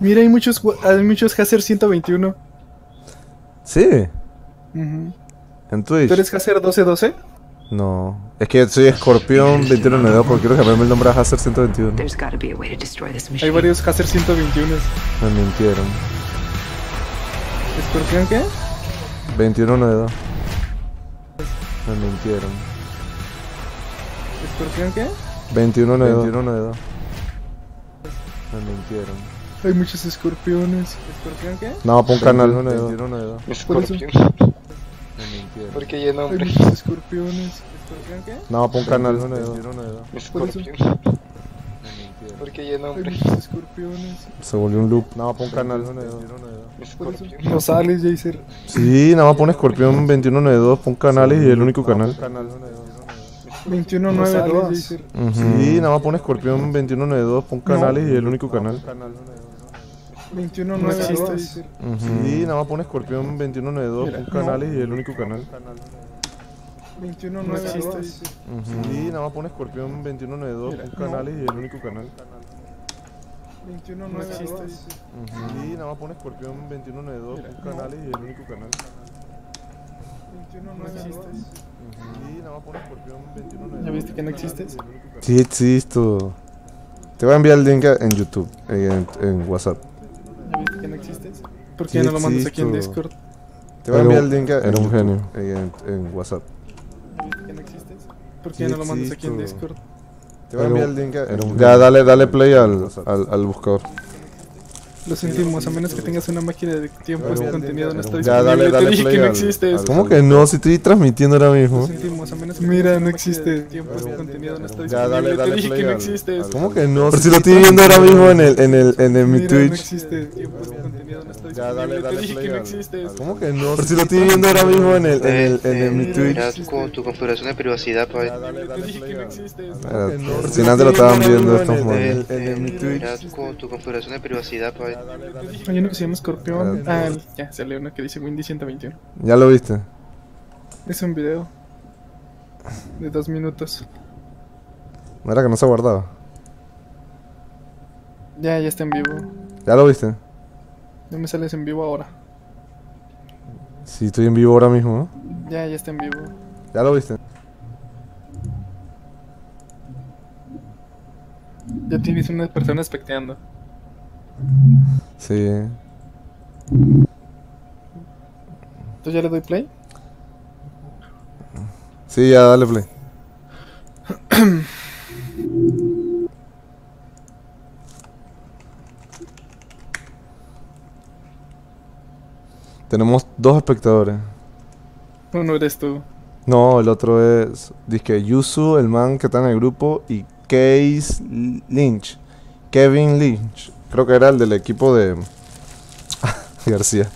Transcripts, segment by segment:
Mira, hay muchos, hay muchos Hacer 121. Sí, Ujú. en Twitch. ¿Tú eres Hacer 1212? No, es que soy Escorpión 2192 porque quiero cambiarme el nombre a Hacer 121. There's got to be a way to destroy this Hay varios Hacer 121. Me mintieron. ¿Escorpión qué? 2192. Me mintieron. ¿Escorpión qué? 2192. 2192. Me mintieron. Hay muchos escorpiones. ¿Escorpión qué? No, pon canal 2192. Por eso. Escorpión. Me mintieron. Porque ya Hay nombre. muchos escorpiones. ¿Escorpión qué? No, pon canal 2192. Escorpión. Me mintieron. Porque ya Hay nombre. muchos escorpiones. Se volvió un loop. No, pon canal 2192. Por eso. Escorpión. No sales, Jacer. Sí, nada más pon Escorpión 2192, pon canales y el único canal. 21 9 Jacer. Sí, nada más pon Escorpión 2192, pon canales y el único canal. 21 No 9 existes. Jacer. Sí, nada más pon Escorpión 2192, Mira, pon canales y el único canal. 21 No 9 existes. Sí, nada más pon Escorpión 2192, Mira, pon canales y el único canal. 21 No 9 existes. Sí, nada más pon Escorpión 2192, Mira, pon canales y el único canal. 21 No 9 existes. Sí, nada más pon Escorpión 2192. ¿Ya viste que no existes? Sí existo. Te voy a enviar el link en YouTube, en, en WhatsApp. ¿Ya viste que no existes? ¿Por Sí qué no lo mandas aquí en. Discord? Te voy a enviar el link en era un genio. En, en WhatsApp. ¿Ya viste que no existes? ¿Por Sí qué no lo mandas aquí en. Discord? Te voy a enviar el link en Ya, dale, dale play al, al, al buscador. Lo sentimos, a menos que tengas una máquina de tiempo, contenido no está Ya, disponible. dale, Te dale dije play que no ¿Cómo que no? Si estoy transmitiendo ahora Lo mismo. sentimos, a menos que Mira, no existe. Tiempo, contenido no está Ya, disponible. dale, dale Te dije play que no al- ¿Cómo que no? Pero si lo estoy viendo ahora mismo en el, en el, en el mi Mira, no Twitch. existe. Tiempo, contenido no está Ya, dale. Te dale dije que no ¿Cómo que no? Pero si lo estoy viendo ahora mismo en el, en el, en el mi Twitch. mira tu, tu configuración de privacidad. Te dije que no Si antes lo estaban viendo estos mi Twitch. tu, configuración de privacidad. Hay uno que se llama Escorpión. Ah, ya, salió uno que dice Windy 121. Ya lo viste. Es un video de dos minutos. No era que no se guardaba. Ya, ya está en vivo. Ya lo viste. No me sales en vivo ahora. Sí, estoy en vivo ahora mismo, ¿no? Ya, ya está en vivo. Ya lo viste. Ya tienes una persona especteando. Sí. Entonces ya le doy play. Sí, ya dale play. Tenemos dos espectadores. Uno eres tú. No, el otro es. Dice Yusu, el man que está en el grupo, y Case Lynch. Kevin Lynch. Creo que era el del equipo de. García.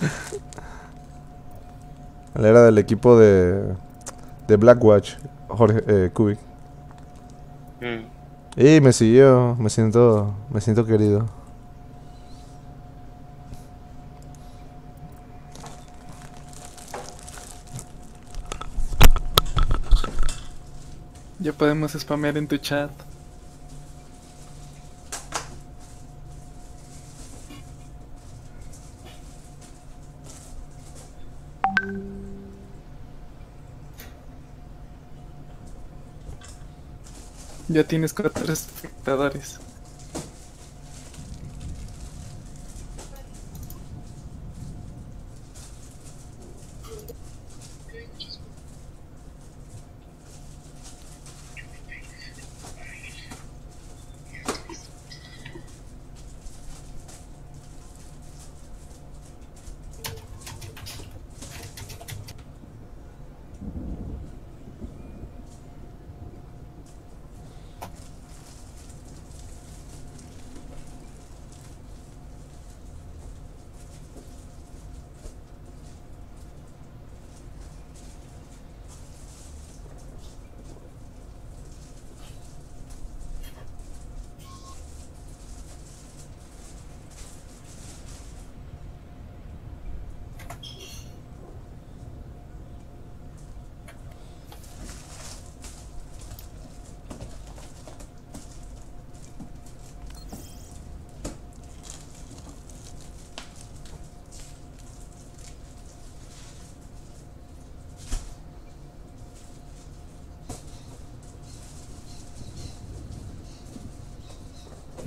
Él era del equipo de. De Blackwatch. Jorge eh, Kubik. Mm. Y me siguió. Me siento. Me siento querido. Ya podemos spamear en tu chat. Ya tienes cuatro espectadores.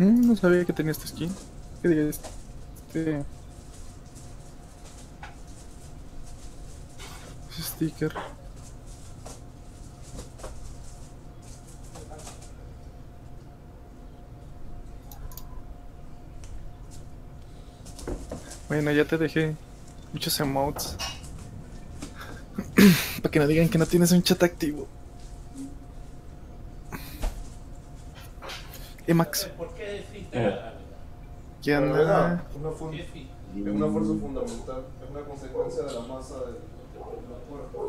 Mm, no sabía que tenía esta skin. ¿Qué este? Ese sticker. Bueno, ya te dejé muchos emotes. Para que no digan que no tienes un chat activo. Emax. ¿Qué Pero onda? era una fun- es una fuerza fundamental, es una consecuencia de la masa del, del cuerpo.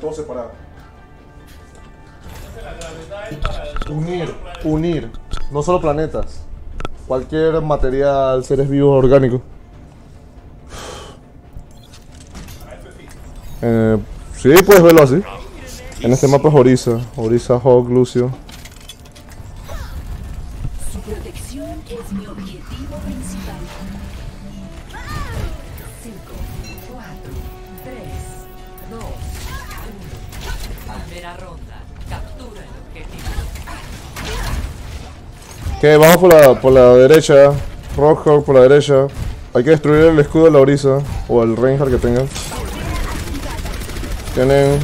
Todos separados. Unir, unir, no solo planetas, cualquier material, seres vivos orgánicos. Eh, sí, puedes verlo así. En este mapa es Orisa, Orisa, Hawk, Lucio. Su protección es mi objetivo Que vamos por la, por la derecha. Rockhawk por la derecha. Hay que destruir el escudo de la Orisa. O el Reinhardt que tengan. Tienen.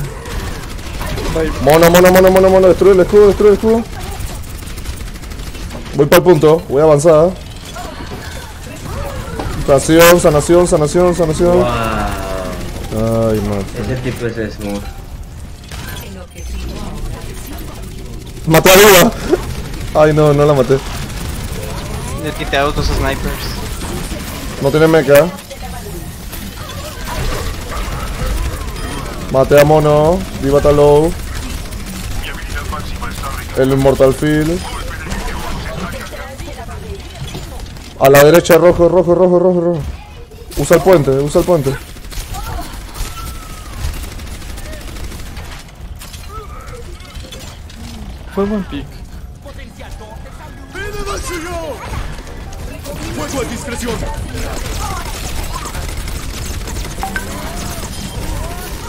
Mono, mono, mono, mono, mono. Destruye el escudo, destruye el escudo. Voy para el punto. Voy a avanzar. Sanación, sanación, sanación, sanación. Wow, Ay, man. ese tipo es smooth. Maté a. Ay, no, no la maté. Le quité a los dos snipers. No tiene mecha. Mate a Mono. Viva Talou. El Immortal Field. A la derecha, rojo, rojo, rojo, rojo, rojo. Usa el puente, usa el puente. Fue buen pick.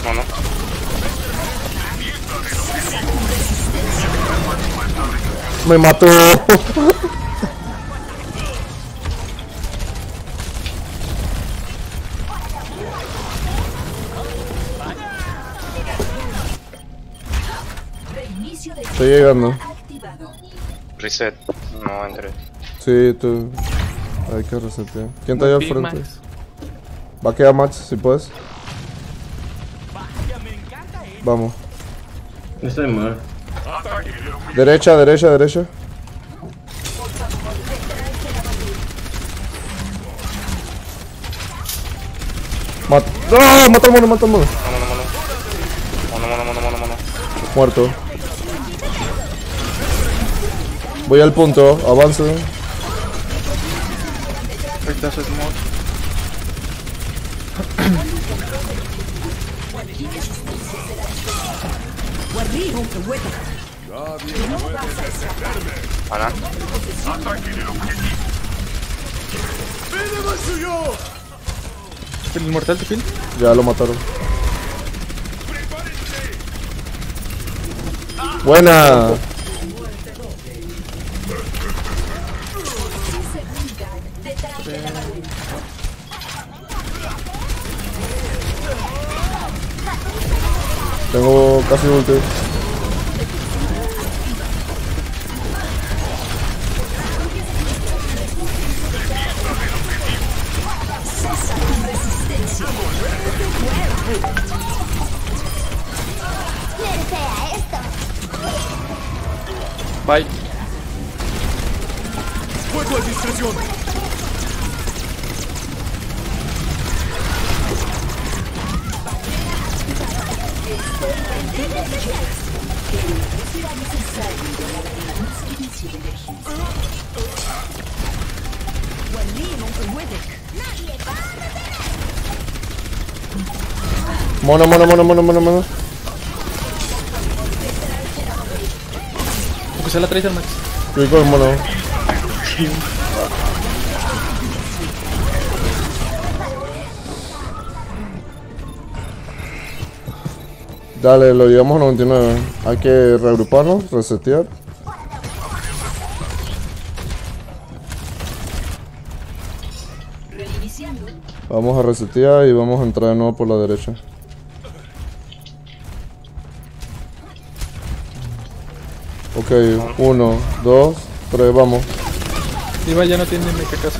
No, no. Me mató. Estoy llegando. Reset. No entré. Sí, tú. Hay que resetear. ¿Quién está allá al frente? Max. Va a quedar Max si puedes. Vamos. Estoy mal. Derecha, derecha, derecha. Mat ¡Ah! Mata al mono, mata al mono. Mono, mono, mono. Mono, mono, mono, mono, mono. Muerto. Voy al punto, avance. Ahorita es mod. Ana. ¿El inmortal de kill? Ya lo mataron. Buena. Tengo casi ulti. Mono, mono, mono, mono, mono, mono. Porque sea la Tracer Max. Fui con el mono. Dale, lo llevamos a 99. Hay que reagruparnos, resetear. Vamos a resetear y vamos a entrar de nuevo por la derecha. Uno, dos, tres, vamos. Iba ya no tiene ni que casi.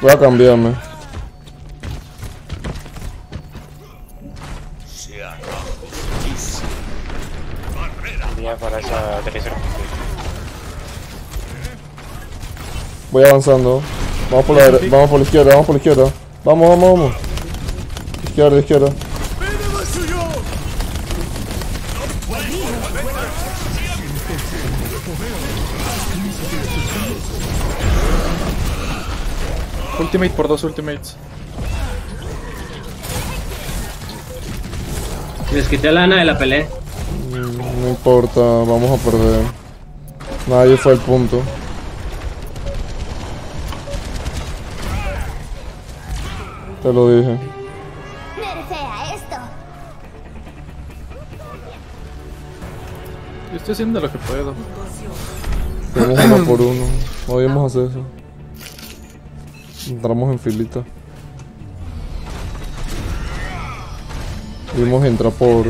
Voy a cambiarme. Día para esa Tracer. Voy avanzando. Vamos por la, vamos por la izquierda, vamos por la izquierda. Vamos, vamos, vamos. Izquierda, izquierda. Ultimate por dos ultimates. Les quité la lana de la pelea. No importa, vamos a perder. Nadie fue el punto. Te lo dije. Estoy haciendo lo que puedo. Vamos uno por uno. No debemos hacer eso. Entramos en filita. Debimos entrar por.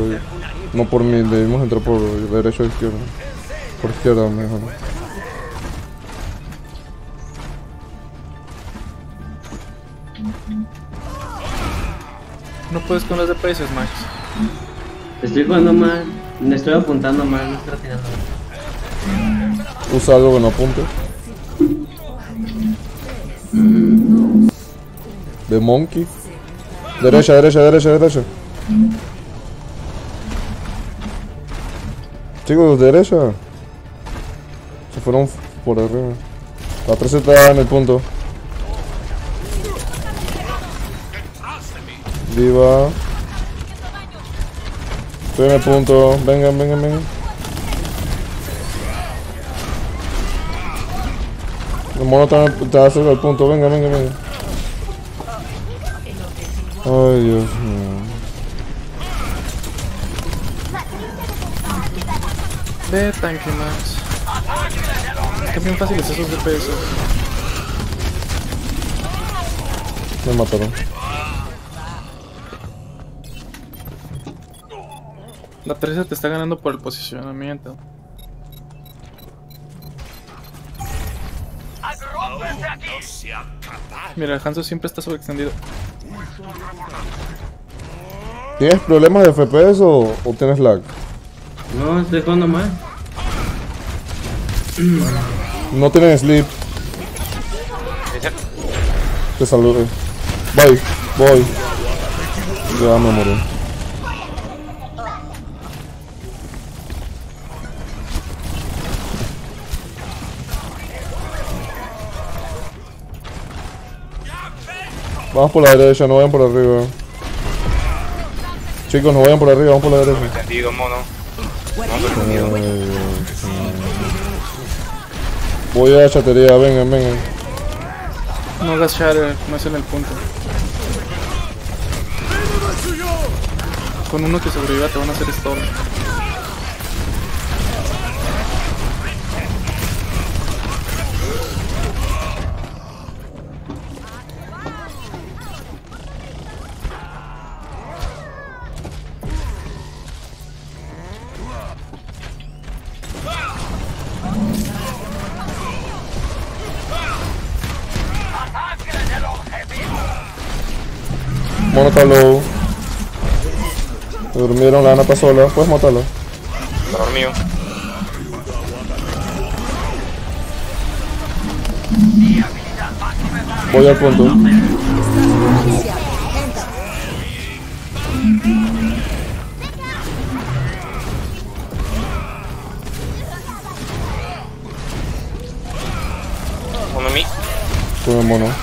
No por mí, debimos entrar por derecha o izquierda. Por izquierda mejor. No puedes con los DPS, Max. Estoy jugando mal. Me estoy apuntando mal, no estoy tirando. Usa algo que no apunte. De monkey. Derecha, derecha, derecha, derecha. Chicos, derecha. Se fueron por arriba. La 3 está en el punto. Viva. Estoy en el punto. Vengan, vengan, vengan. El mono está, cerca del punto. Venga, venga, venga. Ay, Dios mío. De tanque, Max. Están bien fáciles esos DPS. Me mataron. La 13 te está ganando por el posicionamiento. Mira, el Hanzo siempre está sobreextendido. ¿Tienes problemas de FPS o, o tienes lag? No, estoy jugando mal. No tienes sleep. Te saludo. Bye, voy. Ya me morí. Vamos por la derecha, no vayan por arriba. Chicos, no vayan por arriba, vamos por la derecha. Entendido, mono. Mío. Voy a chatería, vengan, vengan. No hagas shatter, no es en el punto. Con uno que sobreviva te van a hacer storm. Mono está low. Me durmieron, la Ana pasó sola. Puedes matarla. Dormido. Voy al punto. Mí. Tuve mono.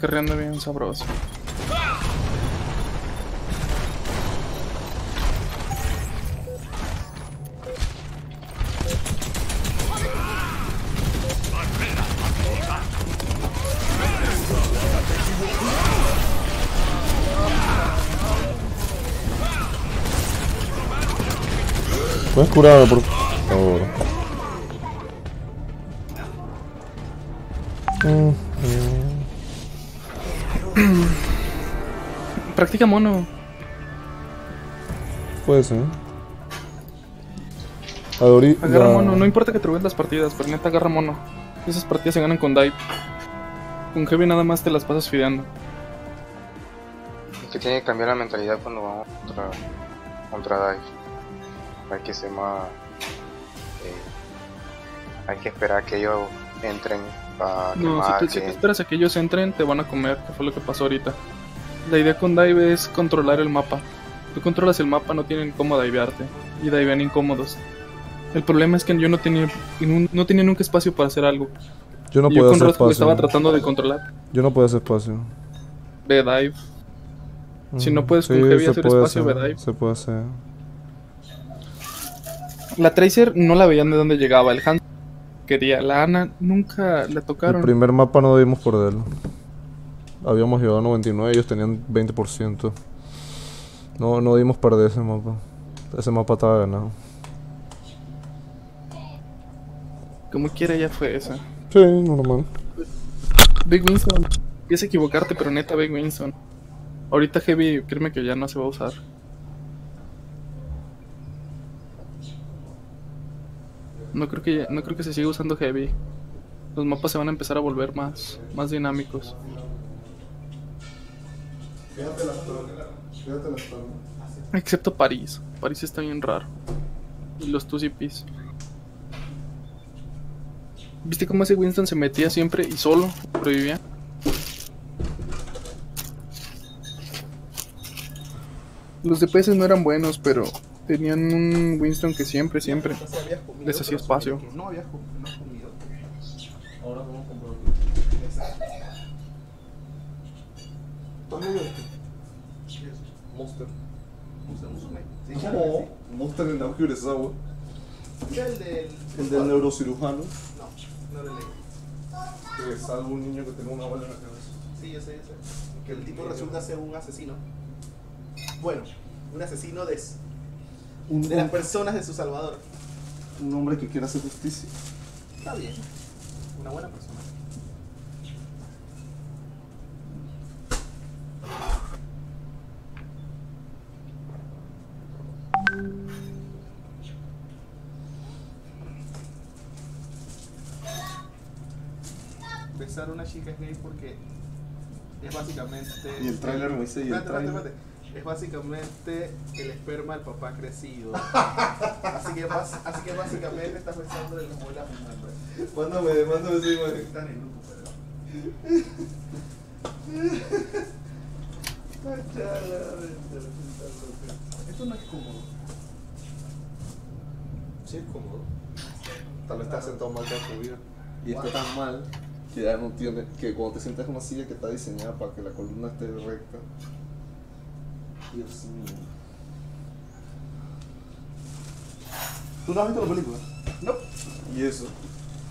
Carreando bien sabroso. Puedes curarme, por favor. Practica mono. Puede ser. Adori. Agarra la- mono. No importa que te las partidas, pero neta agarra mono. Esas partidas se ganan con dive. Con heavy nada más te las pasas fideando. Es que tiene que cambiar la mentalidad cuando vamos contra, contra Dive. Hay que ser más. eh, hay que esperar que ellos entren para que No, si te, si te esperas a que ellos entren, te van a comer, que fue lo que pasó ahorita. La idea con dive es controlar el mapa. Tú controlas el mapa, no tienen cómo divearte. Y divean incómodos. El problema es que yo no tenía, no tenía nunca espacio para hacer algo. Yo no y yo con hacer espacio. estaba tratando de controlar. Yo no puedo hacer espacio. Ve dive. Si no Mm, puedes con sí, heavy se hacer espacio, hacer, ve dive. Se puede hacer. La Tracer no la veían de dónde llegaba. El Hans quería. La Ana nunca la El tocaron. primer mapa no debimos perderlo. Habíamos llevado 99, ellos tenían 20%. No, no dimos perder ese mapa. Ese mapa estaba ganado. Como quiera ya fue esa. Sí, normal. Big Winston. Empieza a equivocarte, pero neta Big Winston. Ahorita Heavy, créeme que ya no se va a usar. No creo que ya- no creo que se siga usando Heavy. Los mapas se van a empezar a volver más, más dinámicos. Excepto París. París está bien raro. Y los 2CPs. ¿Viste cómo ese Winston se metía siempre y solo sobrevivía? Los DPS no eran buenos, pero tenían un Winston que siempre, siempre les hacía espacio. No habías comido. Ahora Monster. Monster Musume. Sí, ¿Cómo? Monster en Naoki Urasawa. sí. El del. El del neurocirujano. No, no le leí. Que salva un niño que tiene una bala en la cabeza. Sí, yo sé, yo sé. Que el tipo resulta ser un asesino. Bueno, un asesino de, Un, de las personas de su salvador. un hombre que quiere hacer justicia. Está bien. Una buena persona. Chica es gay porque es básicamente. Y el tráiler me dice, y el Espérate, espérate, tráiler. espérate. Es básicamente el esperma del papá crecido. así, que, así que básicamente estás besando de la abuela fumando. Mándame, mándame esa imagen. Está en grupo, pero. Esto no es cómodo. Sí, es cómodo. Tal vez estás sentado mal toda tu vida. Y está tan mal que ya no tiene. que cuando te sientas en una silla que está diseñada para que la columna esté recta. Dios mío. ¿Tú no has visto la película? No. Y eso.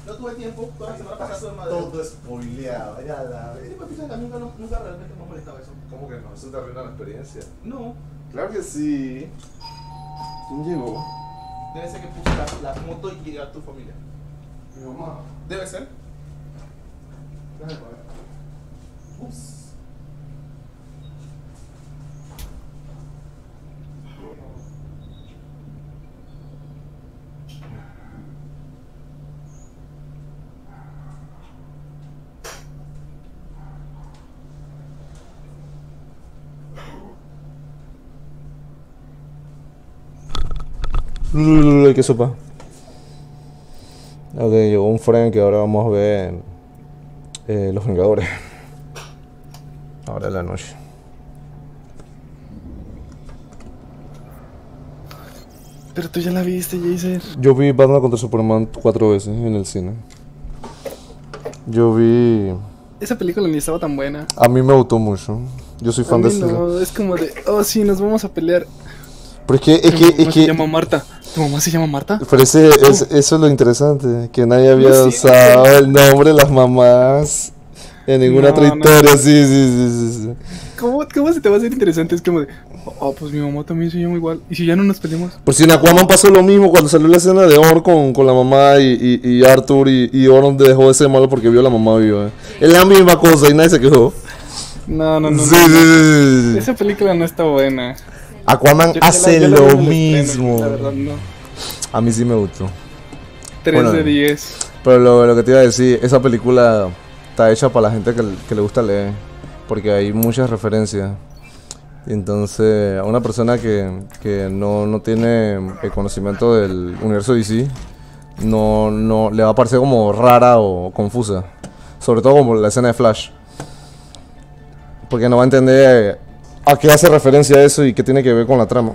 No tuve tiempo. Toda la semana pasada en Madrid. Todo spoileado, ya la Sí, pero fíjate, nunca, nunca realmente me ha molestado eso. ¿Cómo que no? Eso te arruina la experiencia. No. Claro que sí. ¿Quién llegó? Debe ser que puse la, la moto y llegar a tu familia. Mi mamá. Debe ser. Ups. qué sopa. Ok, llegó un frame que ahora vamos a ver eh, Los Vengadores. Ahora de la noche. Pero tú ya la viste, Jaser. Yo vi Batman contra Superman cuatro veces en el cine. Yo vi... Esa película ni estaba tan buena. A mí me gustó mucho. Yo soy A fan de mí ese... no, es como de, oh sí, nos vamos a pelear. Pero es que... Es que, es se que llama Marta. ¿Tu mamá se llama Marta? pero ese- es- eso es lo interesante. Que nadie había No, sí, usado el nombre de las mamás en ninguna No, otra historia. Sí, sí, sí, sí, sí. ¿Cómo, ¿Cómo se te va a hacer interesante? Es como de, oh, pues mi mamá también se llama igual. ¿Y si ya no nos peleamos? Por si en Aquaman pasó lo mismo cuando salió la escena de Or con, con la mamá y, y, y Arthur y, y Or dejó de ser malo porque vio a la mamá viva. Es la misma cosa y nadie se quejó. No, no, no. Sí, no, sí, no. sí, sí. Esa película no está buena. Aquaman Yo- yo la- hace la lo estreno, mismo. La verdad, no. A mí sí me gustó. 3 Bueno. de 10. Pero lo, lo que te iba a decir, esa película está hecha para la gente que, que le gusta leer. Porque hay muchas referencias. Entonces, a una persona que, que no, no tiene el conocimiento del universo DC, no, no le va a parecer como rara o confusa. Sobre todo como la escena de Flash. Porque no va a entender a qué hace referencia eso y qué tiene que ver con la trama.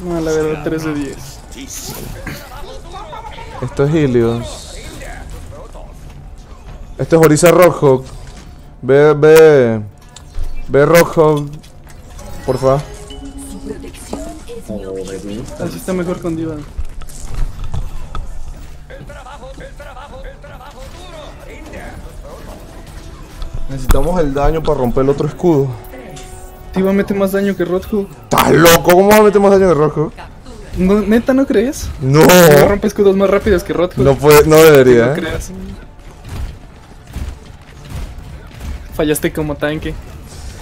No, la verdad, 3 de 10. Esto es Helios. Esto es Orisa Rojo. Ve, ve. Ve Rojo. Por favor. Así está mejor con Diva. Necesitamos el daño para romper el otro escudo. Diva mete más daño que Roadhog. ¿Estás loco? ¿Cómo va a meter más daño Rojo? No, ¿Neta no crees? No. No rompe escudos más rápidos que Roadhog. No puede, no No debería. ¿eh? creas. Fallaste como tanque.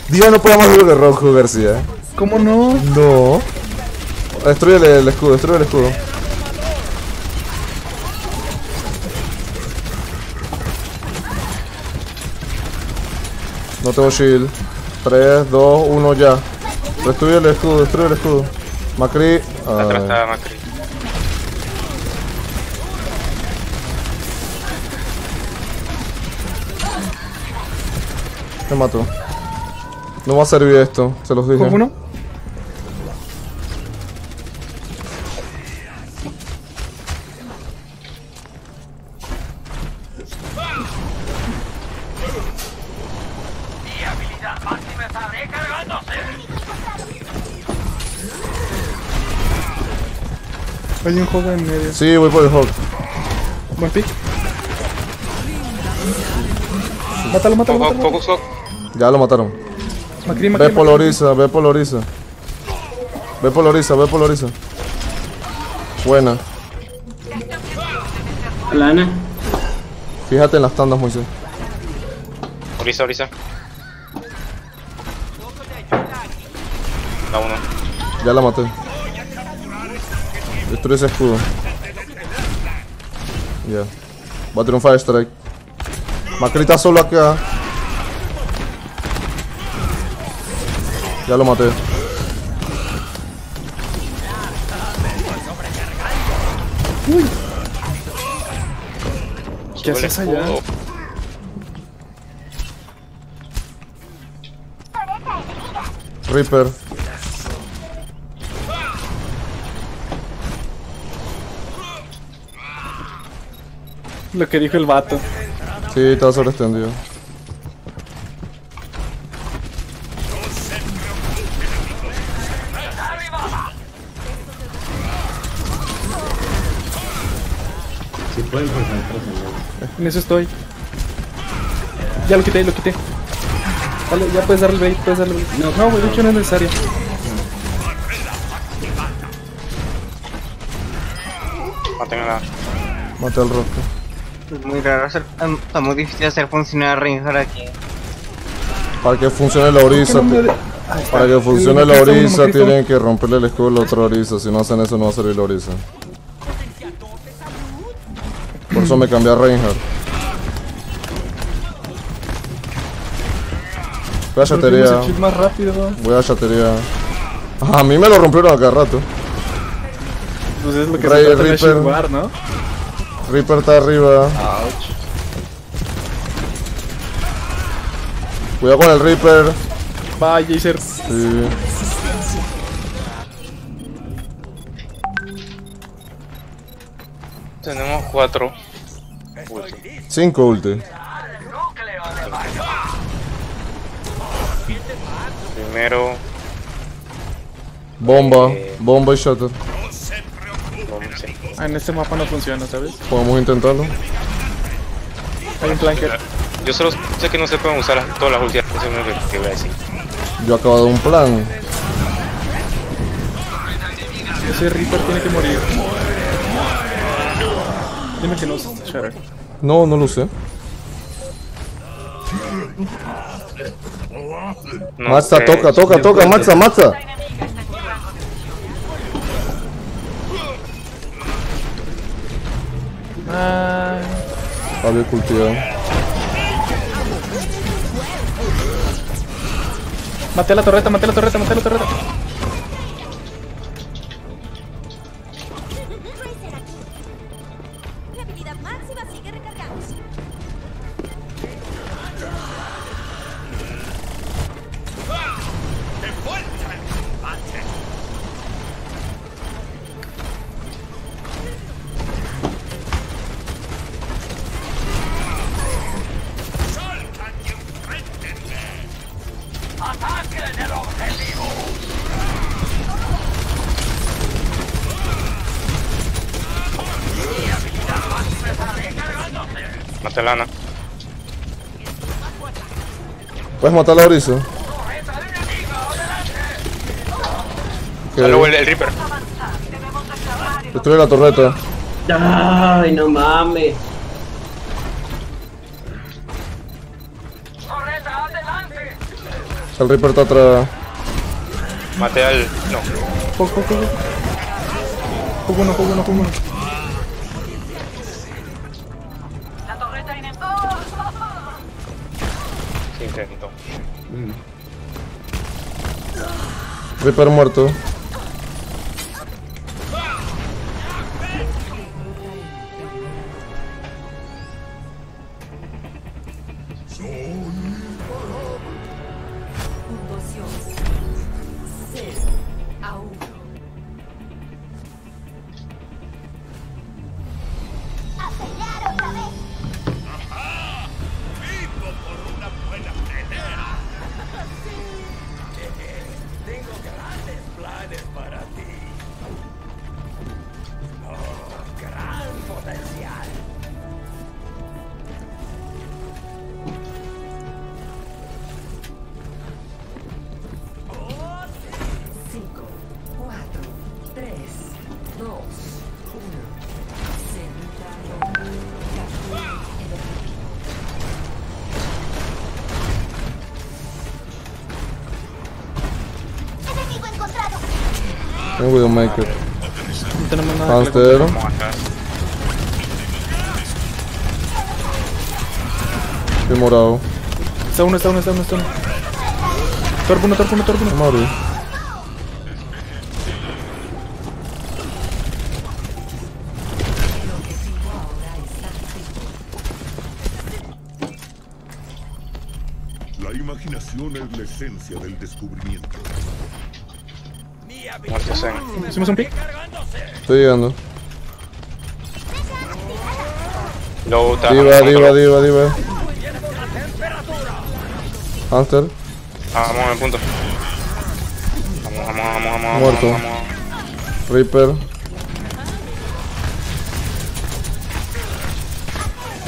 Diva no puede más duro que García. ¿Cómo no? No. Destruyele el escudo, destruye el escudo. No tengo shield. 3, 2, 1 ya. Destruye el escudo, destruye el escudo. Macri. Atrás está Macri. me mató. No va a servir esto, se los dije. ¿Cómo no? Hay un juego en medio. Sí, voy por el Hawk. Buen pick. Mátalo, mátalo, mátalo. focus, focus. Ya lo mataron. Macri, Macri, Ve por Orisa, ve por Orisa. Ve por Orisa, ve por Orisa. Buena. Lana. Fíjate en las tandas, Moisés. Orisa, Orisa. La uno. Ya la maté. Destruye ese escudo. Ya. Va a tener un Fire Strike. Macri está solo acá. Ya lo maté. ¿Qué Sube el haces allá? Reaper. Lo que dijo el vato. Sí, está sobreextendido. Si pueden favor, En eso estoy. Ya lo quité, lo quité. Dale, ya puedes darle el bait, puedes darle el bait. No, no, güey, de hecho no es necesario. No tengo nada. Maté al rostro. Es muy raro hacer, está muy difícil hacer funcionar Ranger aquí. Para que funcione la orisa. ¿Por qué no me ti- de- Ahí está. Para que funcione la está tienen que romperle el escudo a la otra orisa. Si no hacen eso no va a servir la orisa. Por eso me cambié a Reinhardt. Voy a chatería. Voy a chatería. A mí me lo rompieron acá rato. Pues es lo que Rey se trata de ¿no? Reaper está arriba. Ouch. Cuidado con el Reaper. Va, Jacer. Sí. Tenemos cuatro. ulti. Cinco ulti. Primero, Bomba. Eh. Bomba y Shatter. Ah, en este mapa no funciona, ¿sabes? Podemos intentarlo. Hay un flanker. Yo solo sé que no se pueden usar todas las ultis. Eso es lo que, que voy a decir. Yo acabo de un plan. Ese Reaper tiene que morir. Dime que no es Shatter. No, no lo sé. No, Maxa, toca, toca, toca, Maxa, Maxa. Ah, Había cultivado. maté la torreta, maté la torreta, maté la torreta. ¿Puedes matar a Orizo? Ok. Ah, luego el, el Reaper. Destruye la torreta. Ay, no mames. El Reaper está atrás. Maté al. No. Juego, juego. Juego uno, juego uno, juego uno. Reaper muerto. Puntuación. Torpo uno, torpo uno, torpo uno. A abrir. La imaginación es la esencia del descubrimiento. Muerte Zen. Hicimos un pick. Estoy llegando. Está. Diva, diva, diva, diva. Ah, vamos en punto. Vamos, vamos, vamos, vamos. Muerto. Vamos, vamos. Reaper.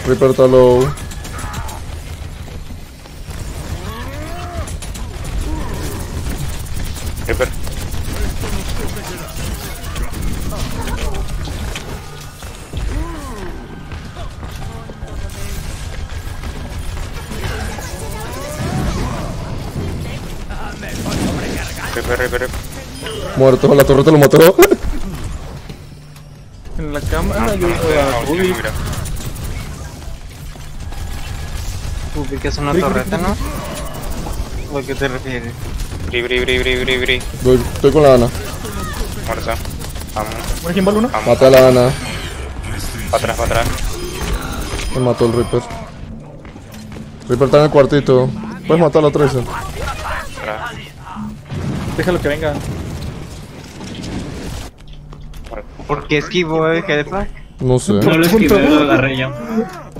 Reaper está low. Reaper. Muerto, la torreta lo mató. en la cámara no, yo no, no, Ubi. Ubi, que es una torreta, ¿no? ¿A qué te refieres? Bri, bri, bri, bri, bri, bri. Voy, estoy con la Ana. Muerta. Vamos. ¿Por quién va Luna? Mata a la Ana. Para atrás, para atrás. Me mató el Reaper. Reaper está en el cuartito. Puedes matar a la 13. Déjalo que venga. ¿Por qué esquivó el Hellflag? No sé. No lo esquivé, lo agarré yo.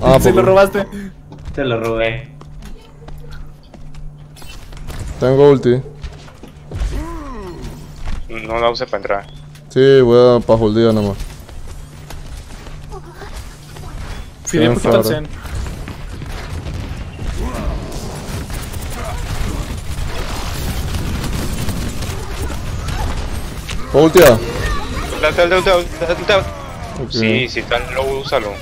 Ah, Si lo robaste. Te lo robé. tengo ulti. No la use para entrar. Sí, voy a pa' holdear nada más. Fidel, Bien, ¿por dale, dale, dale, dale. Ok. Sí, si está en low, úsalo.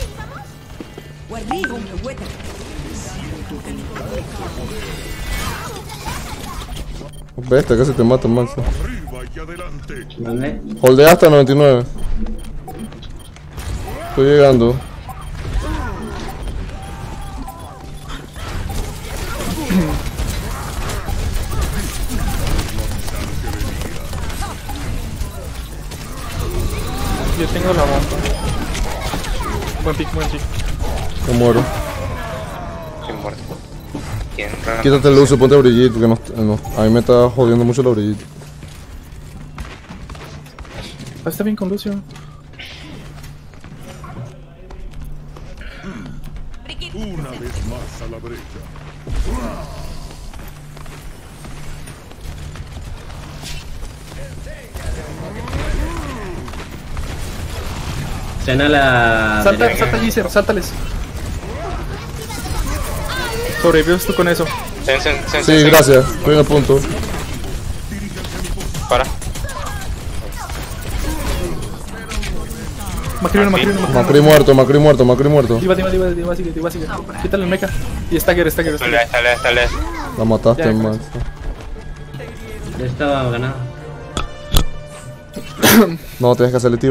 Bestia, casi te mata, Max. ¿Dónde? Holdea hasta 99. Estoy llegando. Yo tengo la bomba. Buen pick, buen pick. Me muero. Estoy muerto. ¿Quién? Quítate el uso ponte brillito, que no, no, a mí me está jodiendo mucho la brillito. Ah, está bien con Lucio. Una vez más a la brecha. Cena la. Salta, salta sáltales. Sobrevives tú con eso. Sen, sen, sen, Sí, gracias. Estoy en el punto. Para. Macrino, Macrino, Macrino. Macri muerto, Macri muerto, Macri muerto. Diva, diva, diva, diva, sigue, diva, sigue. Quítale el mecha. Y Stagger, Stagger, Dale, Stagger. dale, dale. La mataste, Ya, Max. Ya estaba ganado. No, tienes que hacerle t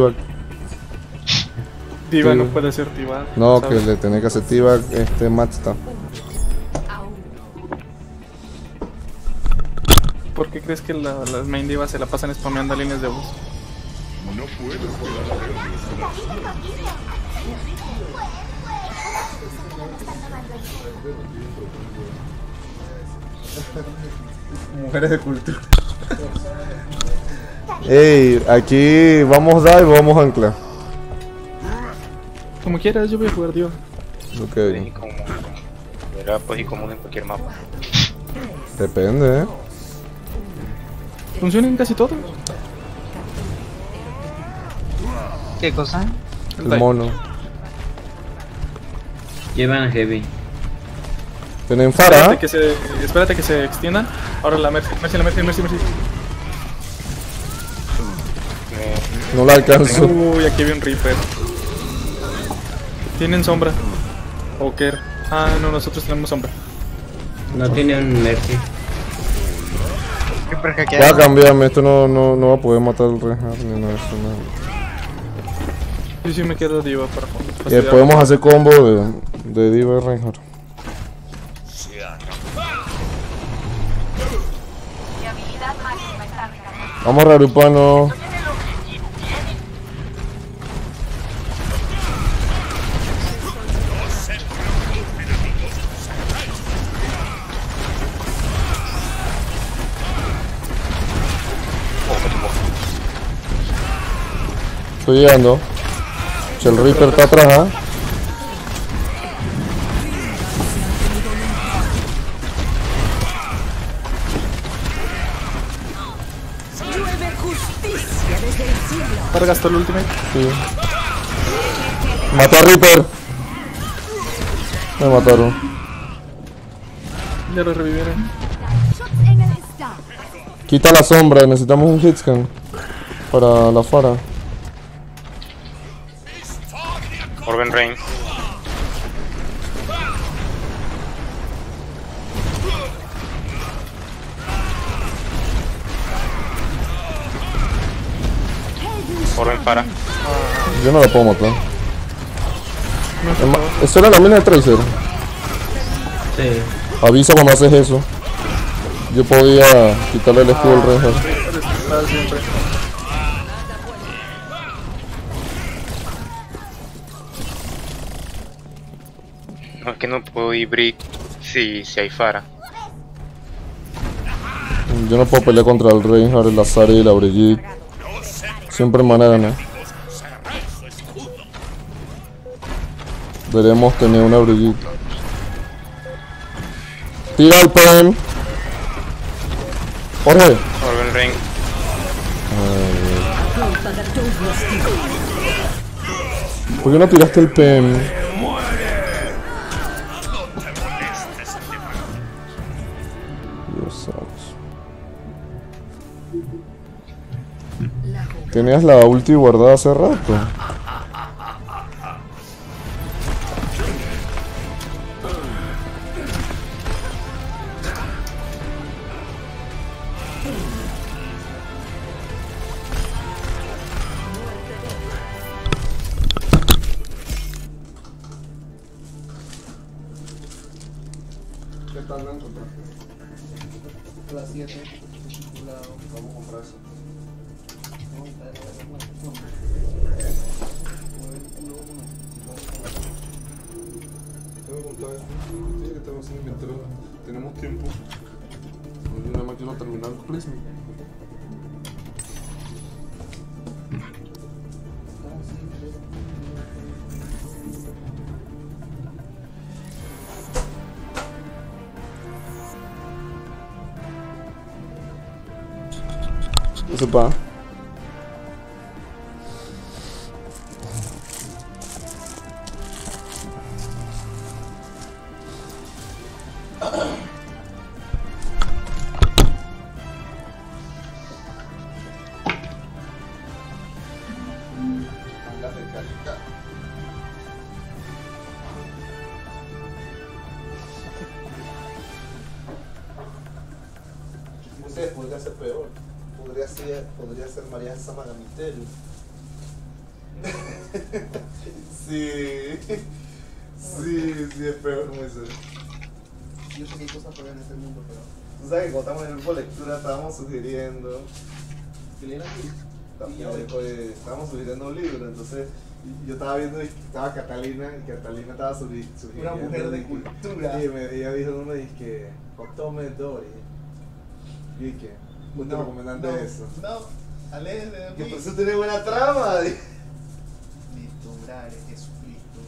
Diva no puede ser diva. No, que le tenés que hacer t este Max está. ¿Por qué crees que la- las main divas se la pasan spameando líneas de voz? No atrás. Mujeres de cultura. Ey, aquí vamos dive o vamos ancla. Como quieras, yo voy a jugar diva. Ok, como. Era pues y común en cualquier mapa. depende, eh. Funciona en casi todo. ¿Qué cosa? El mono. Llevan Heavy. Tienen Espérate Fara. que se, espérate que se extiendan. Ahora la Mercy, Mercy, la Mercy, Mercy, Mercy. Me- No la alcanzo. Uy, aquí hay un Reaper. Tienen sombra. Oker. Ah, no, nosotros tenemos sombra. No tiene un Mercy. Super Voy a hackeado. cambiarme, esto no, no, no va a poder matar al Reinhardt ni nada de eso. nada. Yo sí me quedo diva para Y fastidiar. podemos hacer combo de, de Diva y Reinhardt. Vamos a reagruparnos. Estoy llegando. El Reaper está atrás, ¿ah? Ahora gastó el ultimate. Sí. Mató a Reaper. Me mataron. Ya lo revivieron. Quita la sombra, necesitamos un hitscan para la Fara. Orben Rain. Orben para. Yo no la puedo matar. Es ma- Eso era la mina de Tracer. Sí. Avisa cuando haces eso. Yo podía quitarle el escudo al Reinhardt. Pero está siempre. No, es que no puedo ir Brick si, si hay Fara. Yo no puedo pelear contra el Reinhardt, el Azari y la Brigitte. Siempre me van a ganar. Deberíamos tener una Brigitte. Tira el pen. Jorge. Orben Ring. ¿Por qué no tiraste el pen? Tenías la ulti guardada hace rato. Yo nada más de lectura estábamos sugiriendo. ¿Que leyeran También, pues, estábamos sugiriendo un libro, entonces yo estaba viendo y estaba Catalina y Catalina estaba sugiriendo. Una mujer de cultura. Y me, ella dijo uno y que Otome Dori. Y que, muy No, recomendante no, eso. No, de Que por eso tiene buena trama. Jesucristo.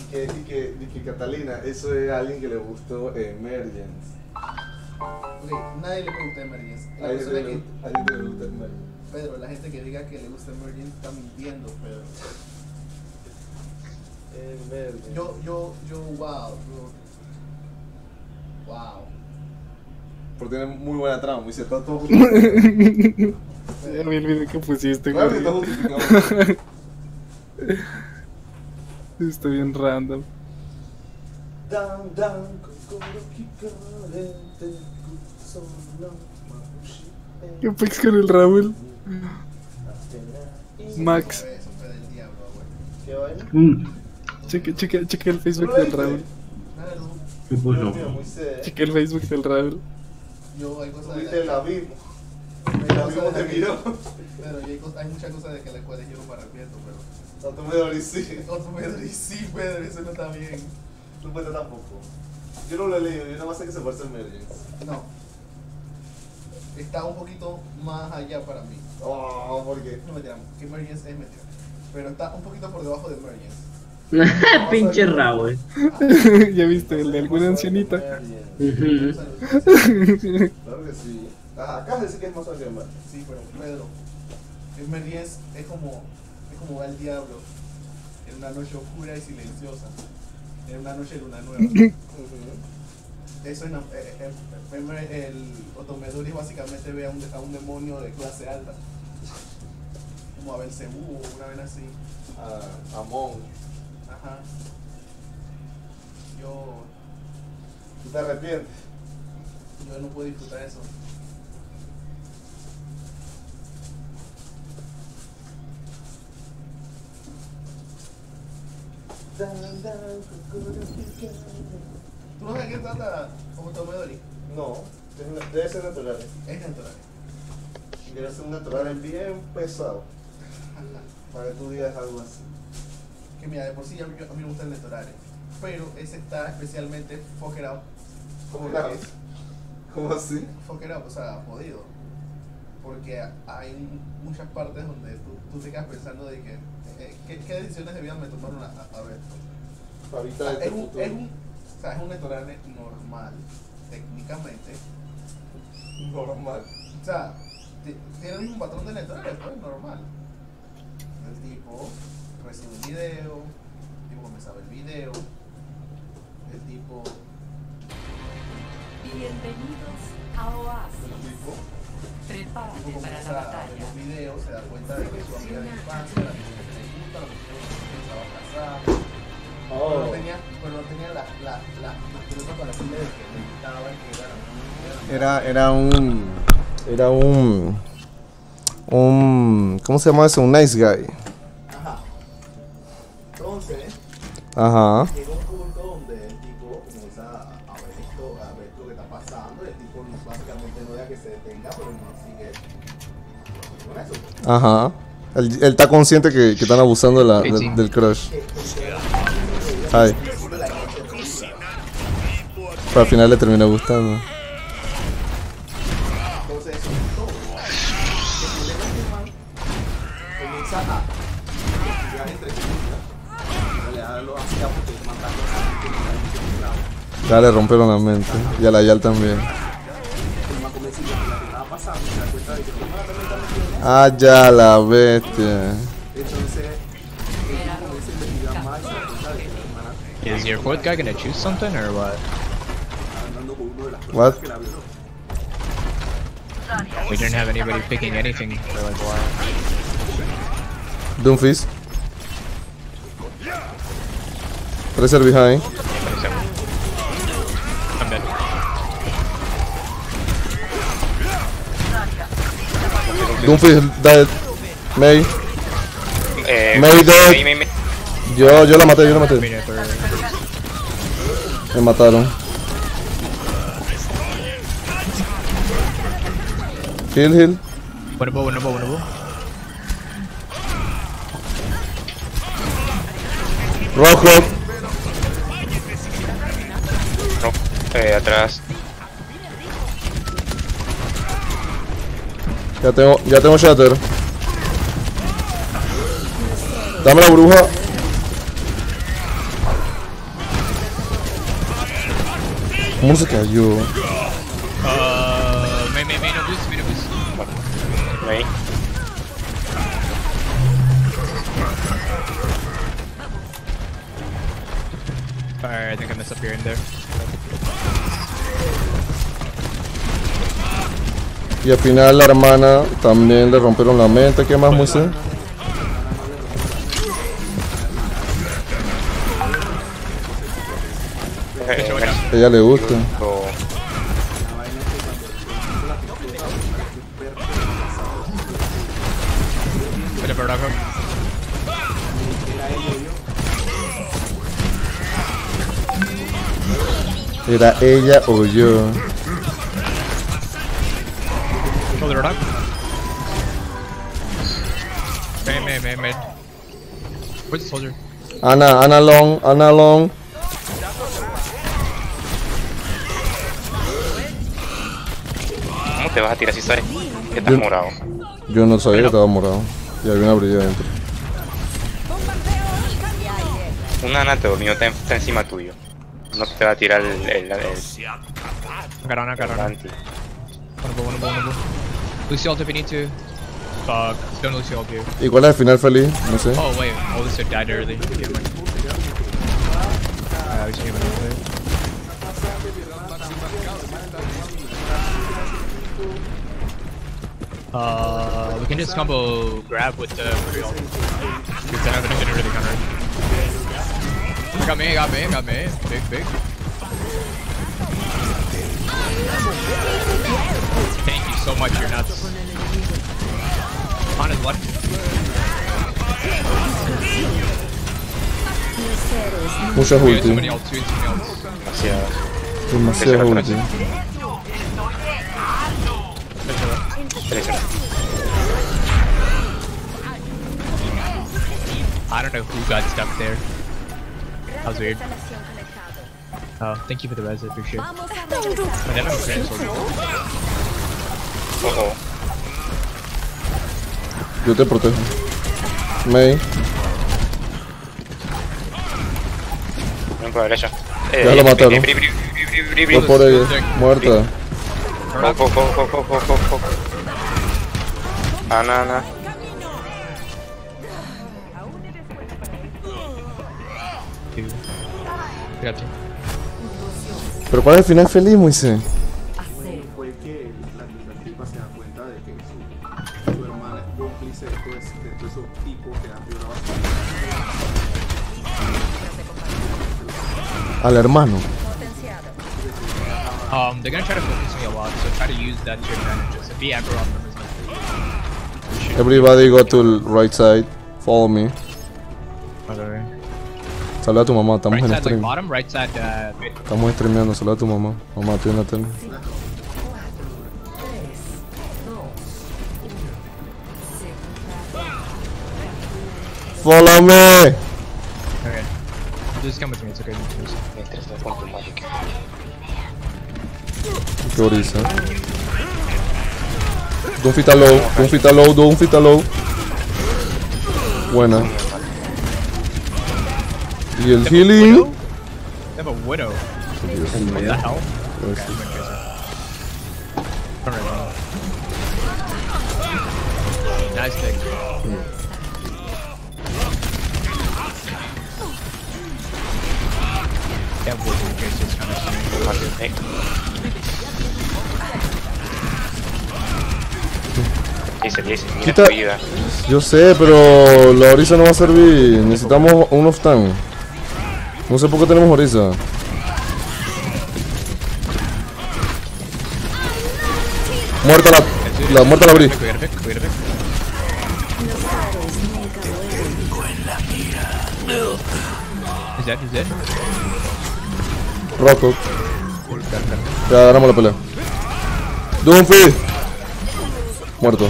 Y que, y que, y que Catalina, eso es alguien que le gustó Emergence. Ok, nadie le pregunta a Emergence. La A alguien persona que le que, gusta- a le Emergence. Pedro, la gente que diga que le gusta Emergence está mintiendo, Pedro. Emergence. Yo, yo, yo, wow, bro. Wow. Porque tiene muy buena trama, muy cierto. Todo Ya el video que pusiste, Claro que güey. está justificado. Está bien random. Down, down, ¿Qué pex con el Raúl? Max. Mm, Cheque, cheque, cheque el Facebook del Raúl. ¿Qué puso? Serio. Cheque el Facebook del Raúl. yo hay cosas de la El cosas abismo de te miró. Pero hay, muchas cosas de que la escuela yo me arrepiento, pero. Te me doy sí. Otro Pedro, y sí, Pedro, eso no está bien. No puede tampoco. Yo no lo he leído, yo nada más sé que se parece a Emergence. No. Está un poquito más allá para mí. Oh, ¿por qué? No mentira, que Emergence es mentira. Pero está un poquito por debajo de Emergence. Pinche Raúl. ¿Ya viste el de alguna ancianita? Claro que sí. Ah, acá dice que es más alto que Emergence. Sí, pero Pedro, Emergence es como, es como va el diablo en una noche oscura y silenciosa. En una noche de luna nueva. Eso es, eh, eh, Emer- el Otomeduri básicamente ve a un, a un demonio de clase alta. Como a Belcebú o una vez así. Ah, Amon. Ajá. Yo, ¿Tú te arrepientes? yo no puedo disfrutar eso. ¿Tú no sabes qué trata Otomedori? No, es debe ser natural. Es natural. Debe ser un natural bien pesado. Para que tú digas algo así. Que mira, de por sí a mí, a mí me gusta el Netorare. Pero ese está especialmente fucker out. ¿Cómo? ¿Cómo así? fucker out, o sea, jodido. Porque hay muchas partes donde tú, tú te quedas pensando de que, eh, ¿qué, qué decisiones debían me tomaron a, a, a ver. Ahorita O sea, es un, es un, o sea, es un Netorare normal, técnicamente. normal. O sea, ti- tiene el mismo patrón de Netorare, pues normal. El tipo recibe un video, el tipo comienza a ver el video, el tipo Bienvenidos a Oasis. el tipo Prepárate para la batalla. los videos, se da cuenta de que su amiga de infancia, la mujer que le gusta, la mujer que estaba casada. Pero Oh. no tenía, pero no tenía la, la, la, las pelotas para decirle de que le gustaba y que era, era un. Era un. Un. ¿Cómo se llama eso? Un nice guy. Ajá. Entonces, Ajá. llega un punto donde el tipo comienza a, ver esto, a ver lo que está pasando, el tipo básicamente no deja que se detenga, pero no sigue con eso. Ajá. Él, él está consciente que, que están abusando de la, del- del crush. Ay. Pero al final le terminó gustando. Ya le rompieron la mente. Y a la Yal también. Ah, ya la bestia. Entonces, el tipo comienza a investigar más y se da cuenta de que el man Is your fourth guy gonna choose something or what? andando con uno de las What? personas que la violó. We didn't have anybody picking anything for like a while. Doomfist. Tracer behind. Doomfist dead. May. Eh, May dead. May, May, May. Yo, yo la maté, yo la maté. Me mataron. Heal, heal. Winnable, winnable, winnable. Rojo. No, eh, atrás. Ya tengo, ya tengo shatter. Dame la bruja. ¿Cómo se cayó? Uh, may, may, may no boost, may no boost. May. Alright, I think I messed up here and there. Y al final la hermana también le rompieron la mente. ¿Qué más, Moisés? Ella le gusta. Era ella o yo. Where's the soldier? Ana, Ana Long, Ana Long. ¿Cómo te vas a tirar si sabes que estás Yo- morado? Yo no sabía que estaba morado. Y había una brilla adentro. Una ana te durmió, está, está encima tuyo. No te va a tirar el. el, el, Garana. anti. Winnable, winnable, winnable. Lucy ult if you need to. Fuck. Don't Lucy ult you. ¿Y cuál es el final feliz? No sé. Oh, wait. Oh, Lucy died early. Never mind. Uh, we should give it a bit. Uh, we can just combo grab with the free ult. Because I have an infinity counter. Got me, got me, got me. Big, big. Thank you so much, you're nuts. Ults. Demasiado. Demasiado Ese ulti. atrás. Selecciona. I don't know who got stuck there. That was weird. Oh, thank you for the res, I appreciate it. Vamos a Yo te protejo. May. Ven por la derecha. Ya lo mataron. Va por ella. Muerta. Ojo, ojo, ojo, ojo, ojo, ojo. Ana, Ana. Dude. Got you. Pero ¿cuál es el final feliz, Moisés? Esos tipos que han violado Al hermano. Um, they're gonna try to focus me a lot, so try to use that to your advantage. Just be aggro on them as much. Everybody go to the right side. Follow me. Saluda a tu mamá, estamos Right en side, like stream. bottom, right side, uh. Estamos streameando, saluda a tu mamá. Mamá, estoy en la tele. Follow me. Okay. Just come with me, it's okay. Mientras te pongo el magic. Qué brisa. Eh? Don't fit a low, don't fit a low, don't fit a low. Buena. Y el healing. They have a widow. Dios What the hell? Pues, Okay, I'm gonna chase her. Alright. Nice pick. Eh. Mira tu vida. Yo sé, pero la orisa no va a servir. Necesitamos un off time. No sé por qué tenemos orisa. Muerta la, la muerta la abrí. Is that, is that? Ya ganamos la pelea. Doomfist. Muerto.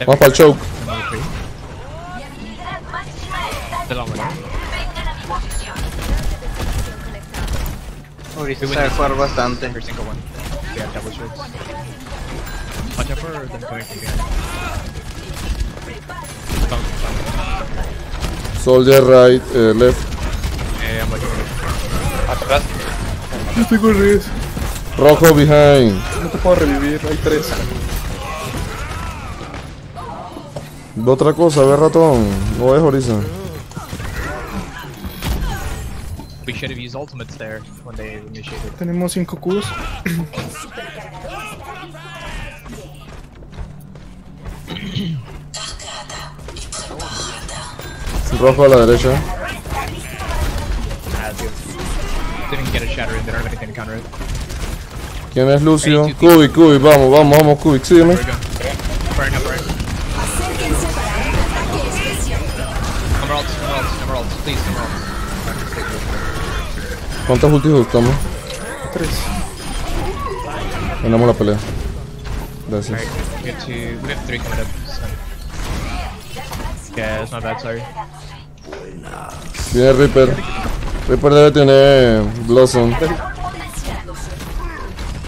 Vamos para el choke. Ahorita sabe jugar bastante. Watch out for them. Come, come. Soldier right, eh, left. Eh, I'm for Atrás. No tengo res. Rojo behind. No te puedo revivir, hay tres. Ve otra cosa, ve ratón. No es orisa. We should have used ultimates there when they initiated. Tenemos 5 Qs. Rojo a la derecha. Didn't get a shatter in, they don't have anything to counter it. ¿Quién es Lucio? Cubic, Cubic, vamos, vamos, vamos, Cubic, sígueme. Burning up, burning. Emeralds, emeralds, emeralds, please, emeralds. ¿Cuántas ultis buscamos? Tres. Ganamos la pelea. Gracias. Alright, we have two, we have three coming up. So. Yeah, that's not bad, sorry. Viene Reaper. Reaper debe tener Blossom.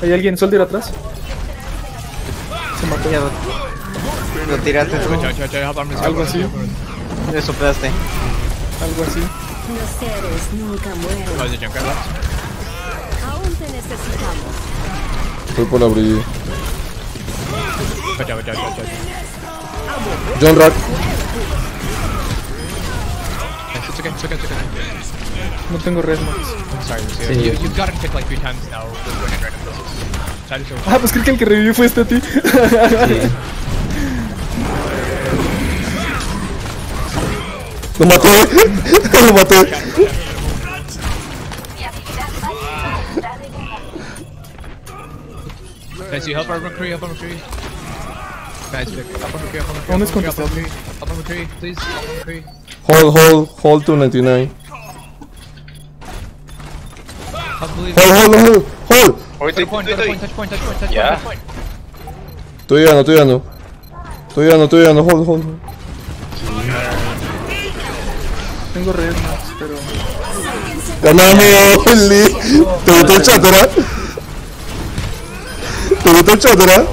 ¿Hay alguien soldier atrás? Se mató. Ya lo, lo tiraste tú. Algo así. Le soplaste. Algo así. Los seres nunca mueren. Aún te necesitamos. Voy por la brilla. John Rack. Yes, It's okay, it's okay, it's okay. No tengo más. I'm sorry, Lucio. Sí. You, you've gotten hit like three times now with winning random puzzles. Ah, pues creo que el que revivió fue este a ti. Lo maté. Lo maté. Guys, you help our McCree, help our McCree. Guys, pick. Help our McCree, help our McCree. Please. Help our McCree. Hold, hold, hold to 99. Help believe Hold, hold, hold, hold. Ahorita Touch point, touch point, touch point, touch point, touch Ya. point, touch point. Estoy llegando, estoy llegando. Estoy llegando, estoy llegando. Hold, hold. Tengo red Max, pero. Ganame, Oli. ¿Te gustó el chátera? ¿Te gustó el chátera?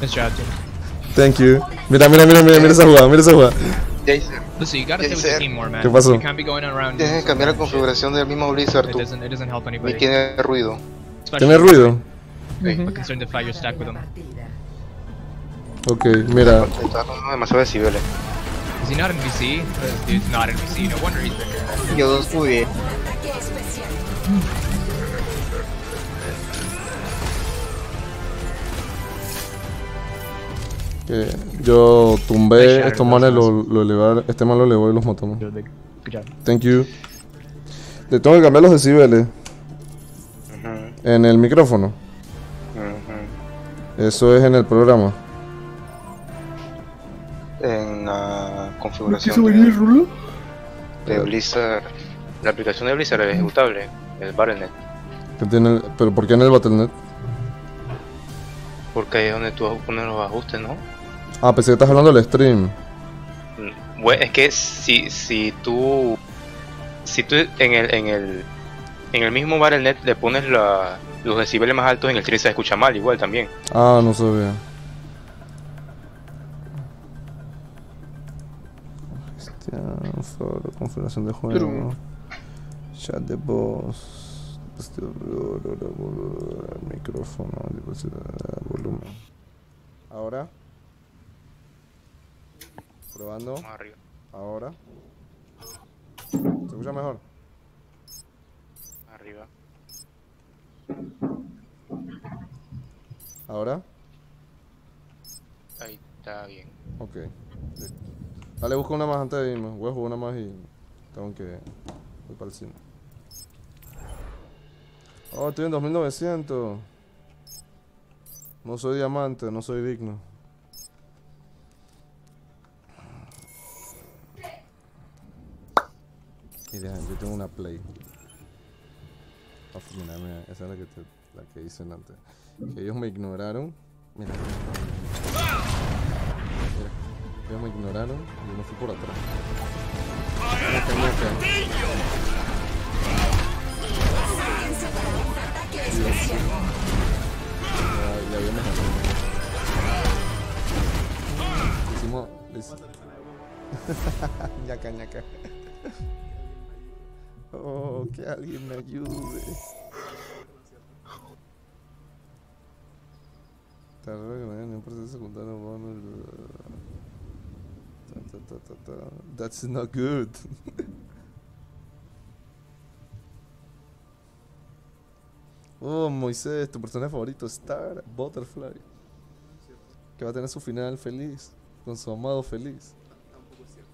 Nice job, team. Thank you. Mira, mira, mira, mira, mira esa jugada, mira esa jugada. Jason, Listen, you gotta stay with the team more, man. ¿Qué pasó? You can't be going around. tienes que cambiar la configuración del mismo Blizzard It tú. doesn't, it doesn't help Y tiene ruido. ¿Tiene ruido? I'm concerned to fly your stack with him. Ok, mira. Está dando demasiados decibeles. Is he not NPC? This dude's not NPC. No wonder he's been here. Yo dos jugué. Que yo tumbé, estos manes lo, lo elevaron, este man lo elevó y los matamos. Thank you. Le tengo que cambiar los decibeles en el micrófono. Eso es en el programa. En la ¿Quiso configuración venir, Rulo? de Blizzard, la aplicación de Blizzard, el ejecutable, el Battle.net, Que tiene el- pero ¿por qué en el Battle.net? porque ahí es donde tú pones los ajustes, ¿no? Ah, pensé que estás hablando del stream. Mm, Bueno, es que si, si tú si tú en el en el en el mismo Battle.net le pones la, los decibeles más altos en el stream se escucha mal igual también. Ah, no sabía. Gestión, foro, configuración de juego. Pero- Chat de voz. Micrófono, volumen. Ahora. Probando. Arriba. Ahora. ¿Se escucha mejor? Arriba. Ahora. Ahí está bien. Ok. listo. Dale, busca una más antes de irme. Voy a jugar una más y tengo que ir para el cine. Oh, estoy en 2900. No soy diamante, no soy digno. Mira, yo tengo una play. Mira, mira, esa es la que, te- la que hice antes. Ellos me ignoraron. Mira. Mira, ellos me ignoraron y me fui por atrás. Ya, ya. Hicimos... hic- ñaca, ñaca. Oh, que alguien me ayude. Raro que no haya ningún proceso secundario bueno. That's not good. oh, Moisés, tu personaje favorito, Star Butterfly. Que va a tener su final feliz, con su amado feliz. Tampoco es cierto.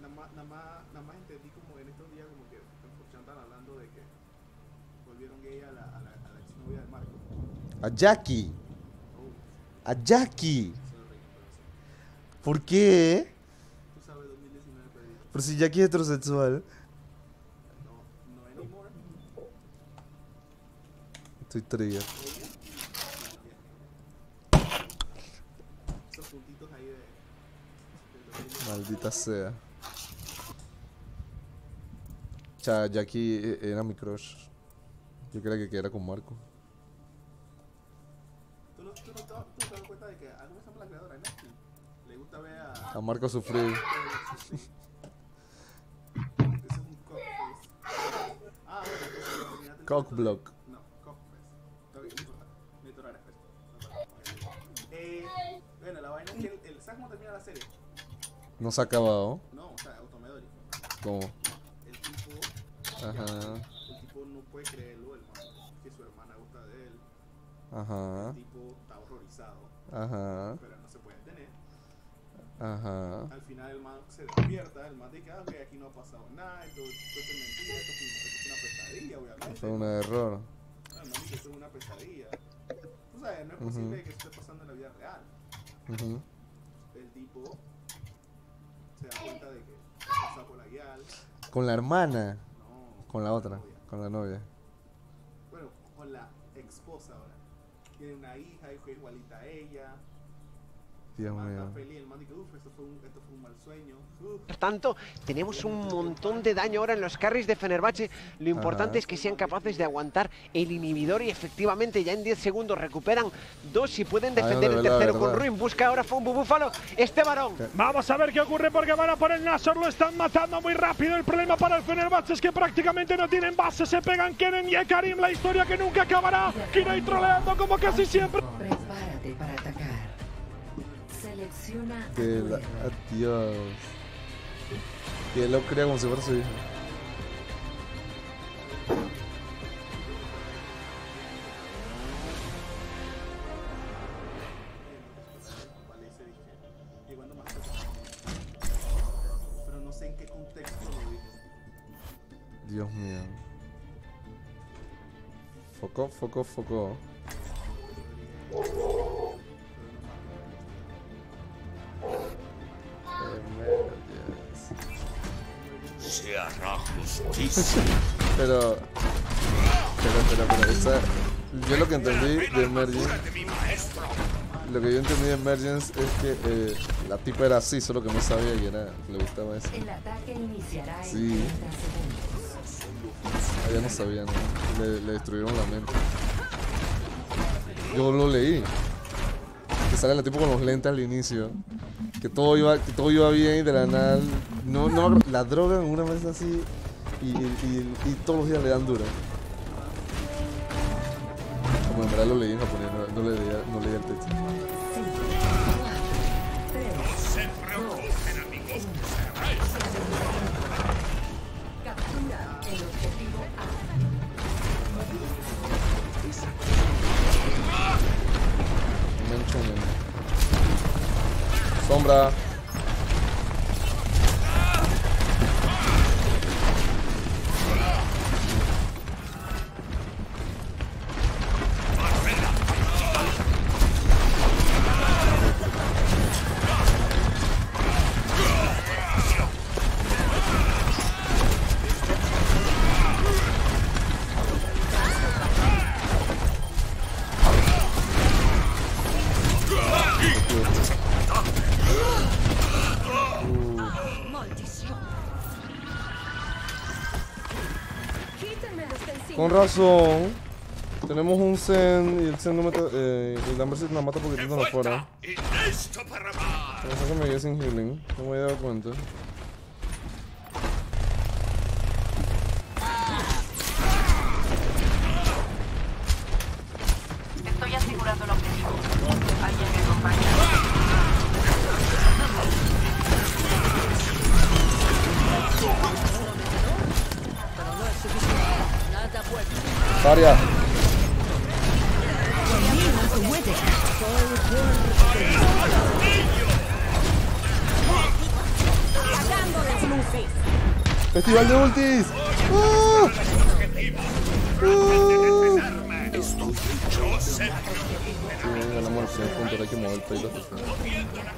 Nada más A Jackie. A Jackie. ¿Por qué? Tú sabes, 2019 perdí. Pero si Jackie es heterosexual. Estoy 2019. Maldita sea. Cha, Jackie e- era mi crush. Yo creía que era con Marco. ¿Tú no, tú no te, tú no te das cuenta de que a ¿cómo se llama la creadora de Netflix? Le gusta ver a... A Marco sufrir. Ese es un cockface. Ah, bueno, entonces terminaste el Cockblock. No, cockface. No importa. Me toleraré esto. Eh, bueno, la vaina es que el, el, ¿sabes cómo termina la serie? No se ha acabado. No, o sea, Automedori. ¿Cómo? El tipo, Ajá. el tipo no puede creerlo, el man, que su hermana gusta de él. Ajá. El tipo Ajá. pero no se puede tener. Ajá. Al final el man se despierta, el man dice que ah, ok, aquí no ha pasado nada, esto, esto es mentira, esto, esto es una pesadilla, obviamente. Fue un error. Ah, el man dice esto es una pesadilla. Tú sabes, no es posible que esto esté pasando en la vida real. Ujú. El tipo se da cuenta de que ha pasado por la guial. Con la hermana. Con la otra. Con la novia. Bueno, con la esposa. Tiene una hija, hijo igualita a ella. Dios el man mío. está feliz, el man dice, uff, esto fue un, esto fue un mal sueño. Uf. Por tanto, tenemos un montón de daño ahora en los carries de Fenerbahce. Lo importante Ajá. es que sean capaces de aguantar el inhibidor y efectivamente ya en 10 segundos recuperan dos y pueden defender el tercero con verdad. Ruin. Busca ahora Fumbu Búfalo. Este varón. Vamos a ver qué ocurre porque van a por el Nasor, lo están matando muy rápido. El problema para el Fenerbahce es que prácticamente no tienen base, se pegan Kenen y Karim, la historia que nunca acabará. Kirei troleando como casi siempre. Prepárate para atacar. Selecciona Que la-. Adiós. Él lo cría como si fuera su hijo. Vale, ese dije, llegando más cerca. Pero no sé en qué contexto lo dijo. Dios mío. Foco, foco, foco. Se hará justicia. Pero. Pero, pero, pero. esa- yo lo que entendí de Emergence. Lo que yo entendí de Emergence es que eh, la tipa era así, solo que no sabía que era, que le gustaba eso. El ataque iniciará en Sí. 30 segundos. Ella no sabía, ¿no? Le, le destruyeron la mente. Yo lo leí. Que sale la tipo con los lentes al inicio. Que todo iba, que todo iba bien y de la nada. No, no, la droga en una vez así. Y, y, y- y todos los días le dan dura. Como en verdad lo leí en japonés, no, no leía, no leía el texto. Sombra. Con razón. Tenemos un Zen y el Zen no mata. Eh, el Amberset la mata porque para más. Pensé que me sin healing. No me había dado cuenta. Festival de ultis. Yo sé Sí, ganamos el primer punto. Ahora hay que mover el payload.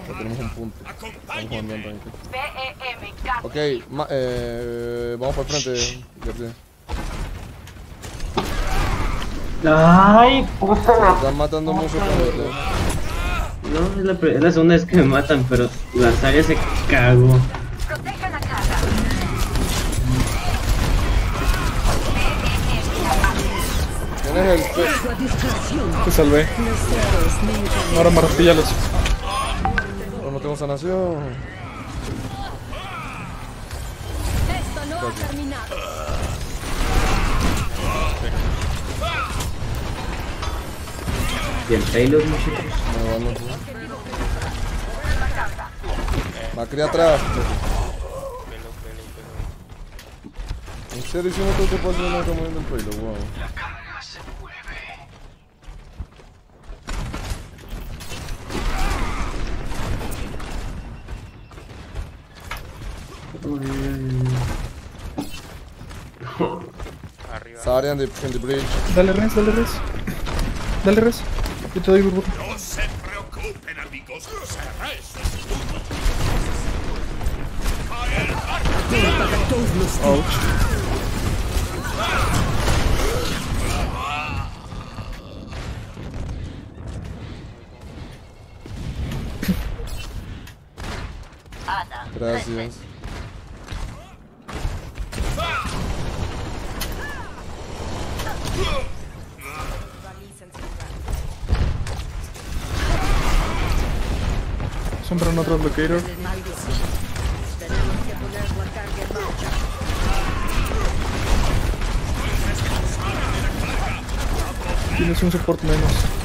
Ya tenemos un punto. Ranked. BEM, cap. Ok, ma- eh, vamos para el frente, García. Ay, puta. Están matando mucho con No, es la, es la segunda vez que me matan, pero la saga se cagó. Es el pe- Te salvé. Ahora martillalos. No, no tengo sanación. Esto no ha terminado. Y el payload, muchachos. Me van los Macri atrás. En serio, si no tengo que pasar una moviendo el pelo, wow. Arriba. Zarya in the, in the bridge. Dale res, dale res. Dale res. Yo te doy burbuja. Marcha. Tienes un support menos.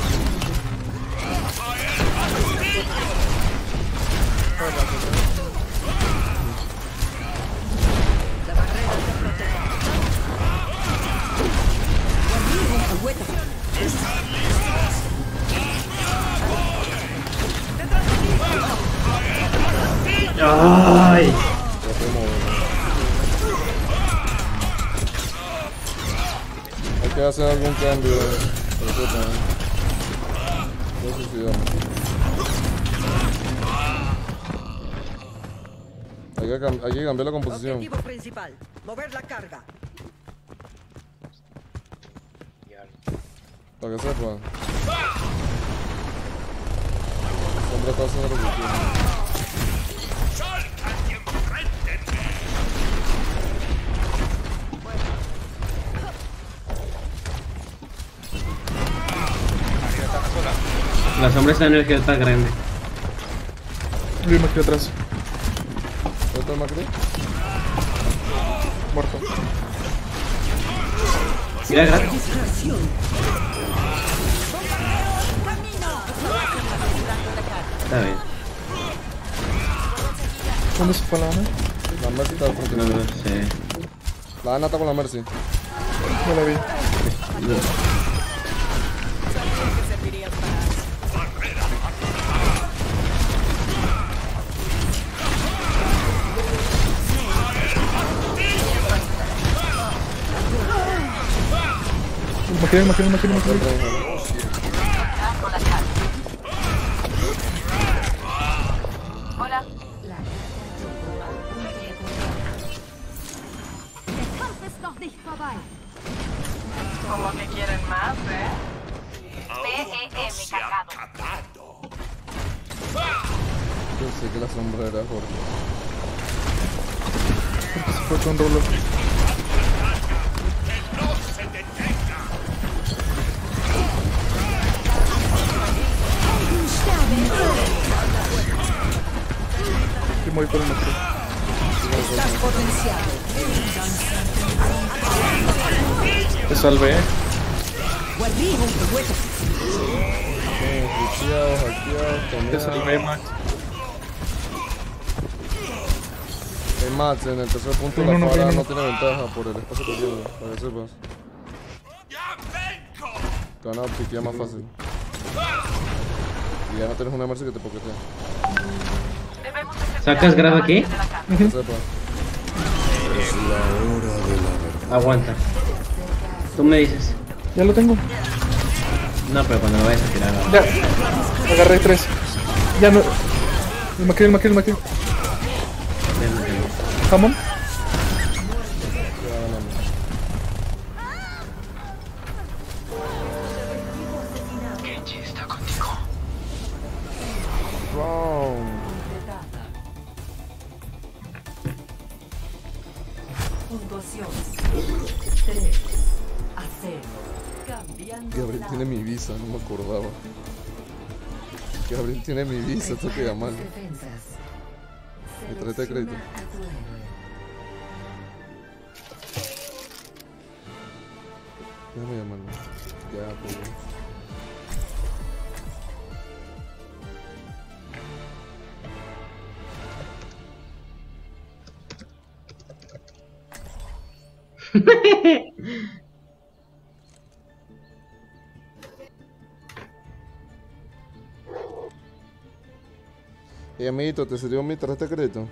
La sombra está en el que está grande. Luis aquí atrás. ¿Dónde está el Macri? Muerto. Mira, grande. Está bien. ¿Dónde se fue la Ana? La Mercy está frente. No, no sé. La Ana está con la Mercy. No la vi. Maquinaria, maquinaria, maquinaria, maquinaria. En el tercer punto No, la no, no, tiene ventaja por el espacio que tiene, para que sepas. Te van a piquear más fácil. Y ya no tienes una Mercy que te poquetea. ¿Sacas grab aquí? Que sepas. Aguanta. Tú me dices. Ya lo tengo. No, pero cuando lo vayas a tirar. Ya. Agarré tres. Ya no. El maquinaria, el maquinaria, el. Cambiando Gabriel tiene mi visa, no me acordaba. Gabriel tiene mi visa, tengo que llamarlo. Tarjeta de crédito. Déjame llamarlo. Ya, pues. Y amiguito, ¿te sirvió mi tarjeta de crédito?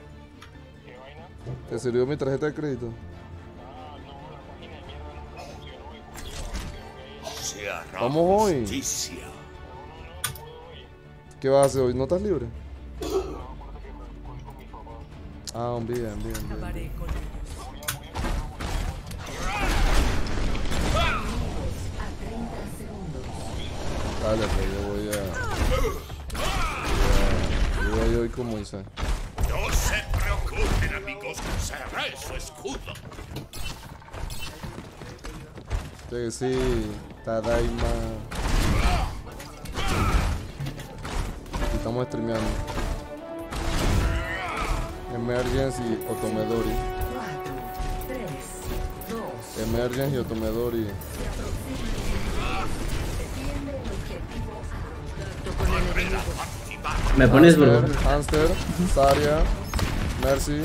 ¿Qué vaina? ¿Te sirvió mi tarjeta de crédito? Ah, no, la página de mierda no funcionó hoy. Pues ¿Vamos hoy? ¿Qué vas a hacer hoy? ¿No estás libre? No. Ah, bien, bien, bien. Dale, pues como. No se preocupen, amigos. Su escudo. Sí, sí, Tadaima. Estamos streameando. Emergency Otomedori. Emergency Otomedori. Me pones, bro. Hamster, Saria, Mercy,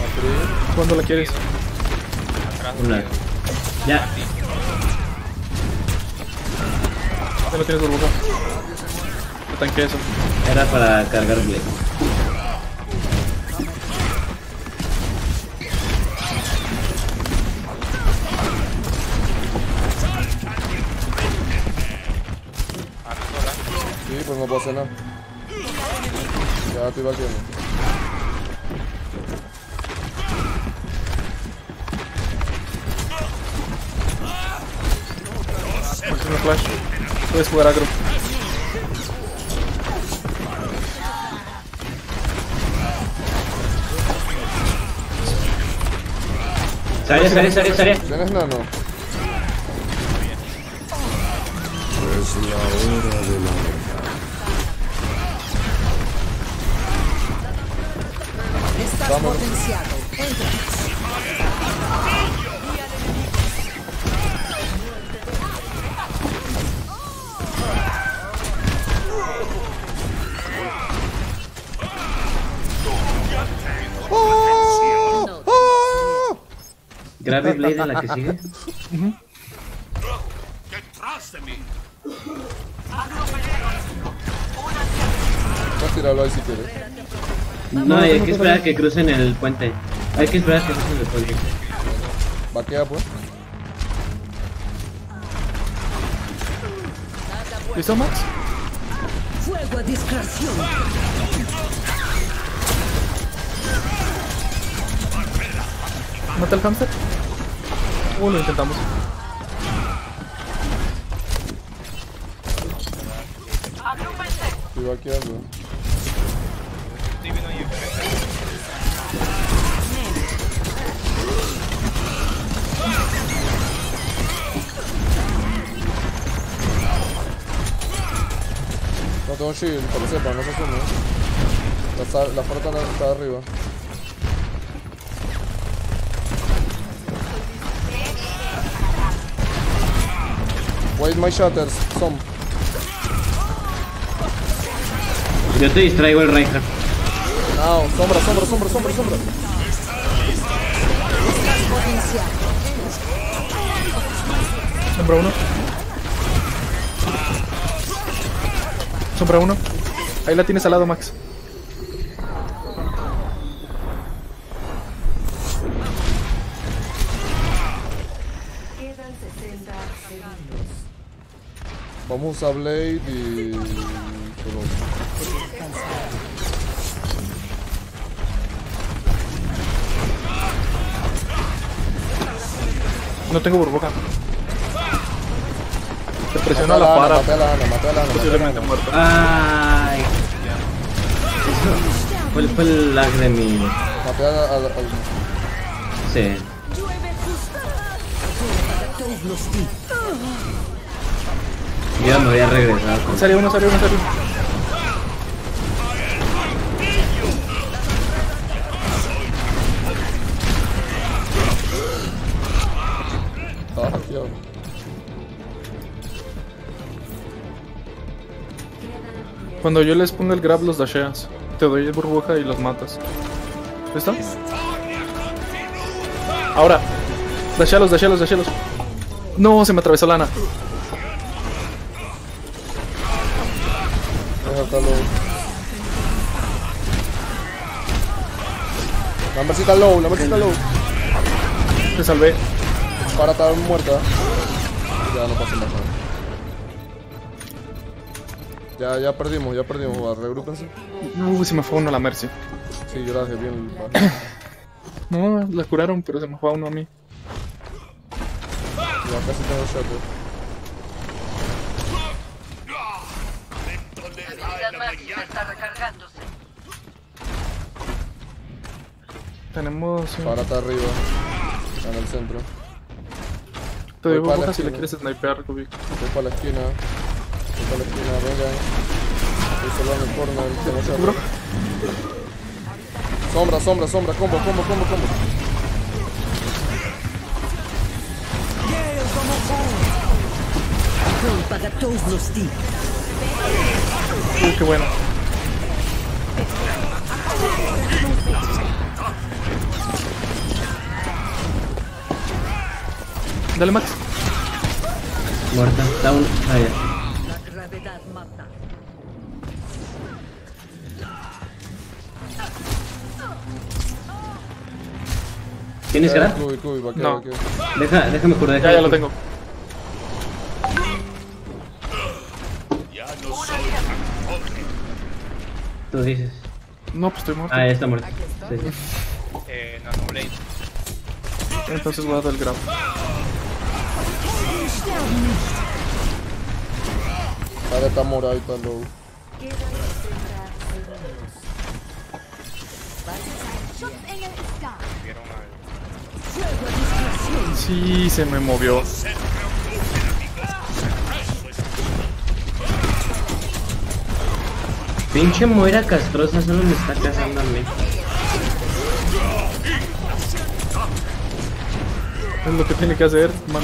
Matriz. ¿Cuándo la quieres? Una. Ya. Ya no tienes burbuja. Te tanque eso. Era para cargar. Puedo hacer nada. Ya estoy batiendo. Una flash. Puedes jugar agro. Saria, Saria, Saria, Saria. ¿Tienes nano? Es la hora de la Vamos. potenciado. Entra. Grave Blade en la que sigue. ¡Detrás de mí! Puedes tirarlo ahí si quieres. No, hay que esperar a que crucen el puente. Hay que esperar a que crucen el puente. Vaquea pues. ¿Listo, Max? Fuego a discreción. ¿Mata el hamster? Uh, lo intentamos. Estoy vaqueando. Tengo shield, para que sepan, no se asume. La, sa- la fruta no está arriba. Wait my shatters, some. Yo te distraigo el Reinhardt. No, sombra, sombra, sombra, sombra, sombra. Sombra uno. Uno. Ahí la tienes al lado, Max. Quedan 60 segundos. Vamos a Blade y... No tengo burbuja. Maté a la Posiblemente Ana. muerto. Ay. Fue, fue el lag de mi. Maté a, a, a- Sí. Ya me voy a regresar. Salió uno, salió uno, salió Cuando yo les ponga el grab, los dasheas. Te doy el burbuja y los matas. ¿Listo? Ahora. Dashealos, dashealos, dashealos. No, se me atravesó lana. La mercita low, la mercita low. Te salvé. Para estar muerta. Ya no pasa nada. Ya, ya perdimos, ya perdimos, regrúpense. No, se me fue uno a la Mercy. Sí, yo la dejé bien. no, la curaron, pero se me fue uno a mí. Yo casi tengo shot, eh. está recargándose. Tenemos. Un... Ahora arriba. En el centro. Te dejo si le quieres snipear, Rubik. Voy para la esquina. Para la esquina, vengan. Estoy solo en el corner. que no se ¿Seguro? Sombra, sombra, sombra. Combo, combo, combo, combo. Paga todos los tiros. Uh, qué bueno. Dale, Max. Muerta. Da un. Ah, ya. Mata. ¿Tienes quedar, No. Deja, déjame curar, Ya, déjame ya lo curar. tengo. Tú dices. No, pues estoy muerto. Ah, ya está muerto. Sí, sí. Eh, Nanoblade. Entonces voy a dar el grab. Dale, está morado y está low. Sí, se me movió. Pinche Moira castrosa solo me está cazando a mí. Es lo que tiene que hacer, man.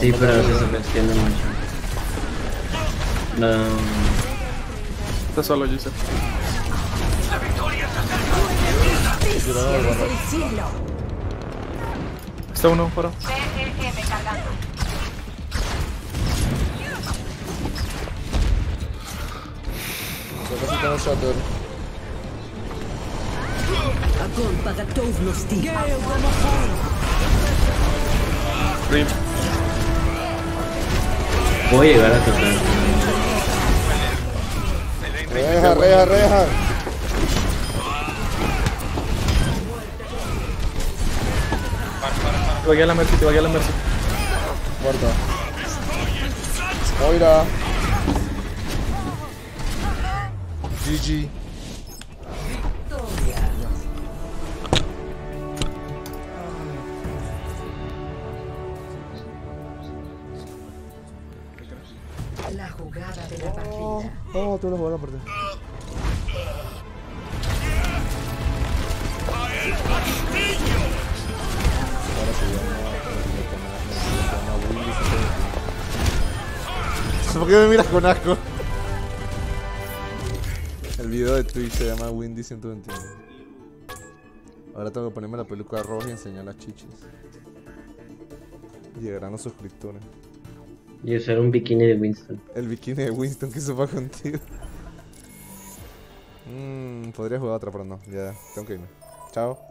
Sí, pero se sobreextiende mucho. No. Está solo, Giselle. El cielo. Está uno fuera. Shatter. Rip. Voy a llegar a tocar. Reja, reja, reja. Te vagué a la Mercy, te vagué a la Mercy. Muerta. Moira. GG. Llama. se llama Windy 121. ¿Por qué me miras con asco? El video de Twitch se llama Windy 121. Ahora tengo que ponerme la peluca roja y enseñar las chichis. Llegarán los suscriptores. Y usar un bikini de Winston. El bikini de Winston que se va contigo. Mmm, podría jugar otra, pero no. Ya, tengo que irme. Chao.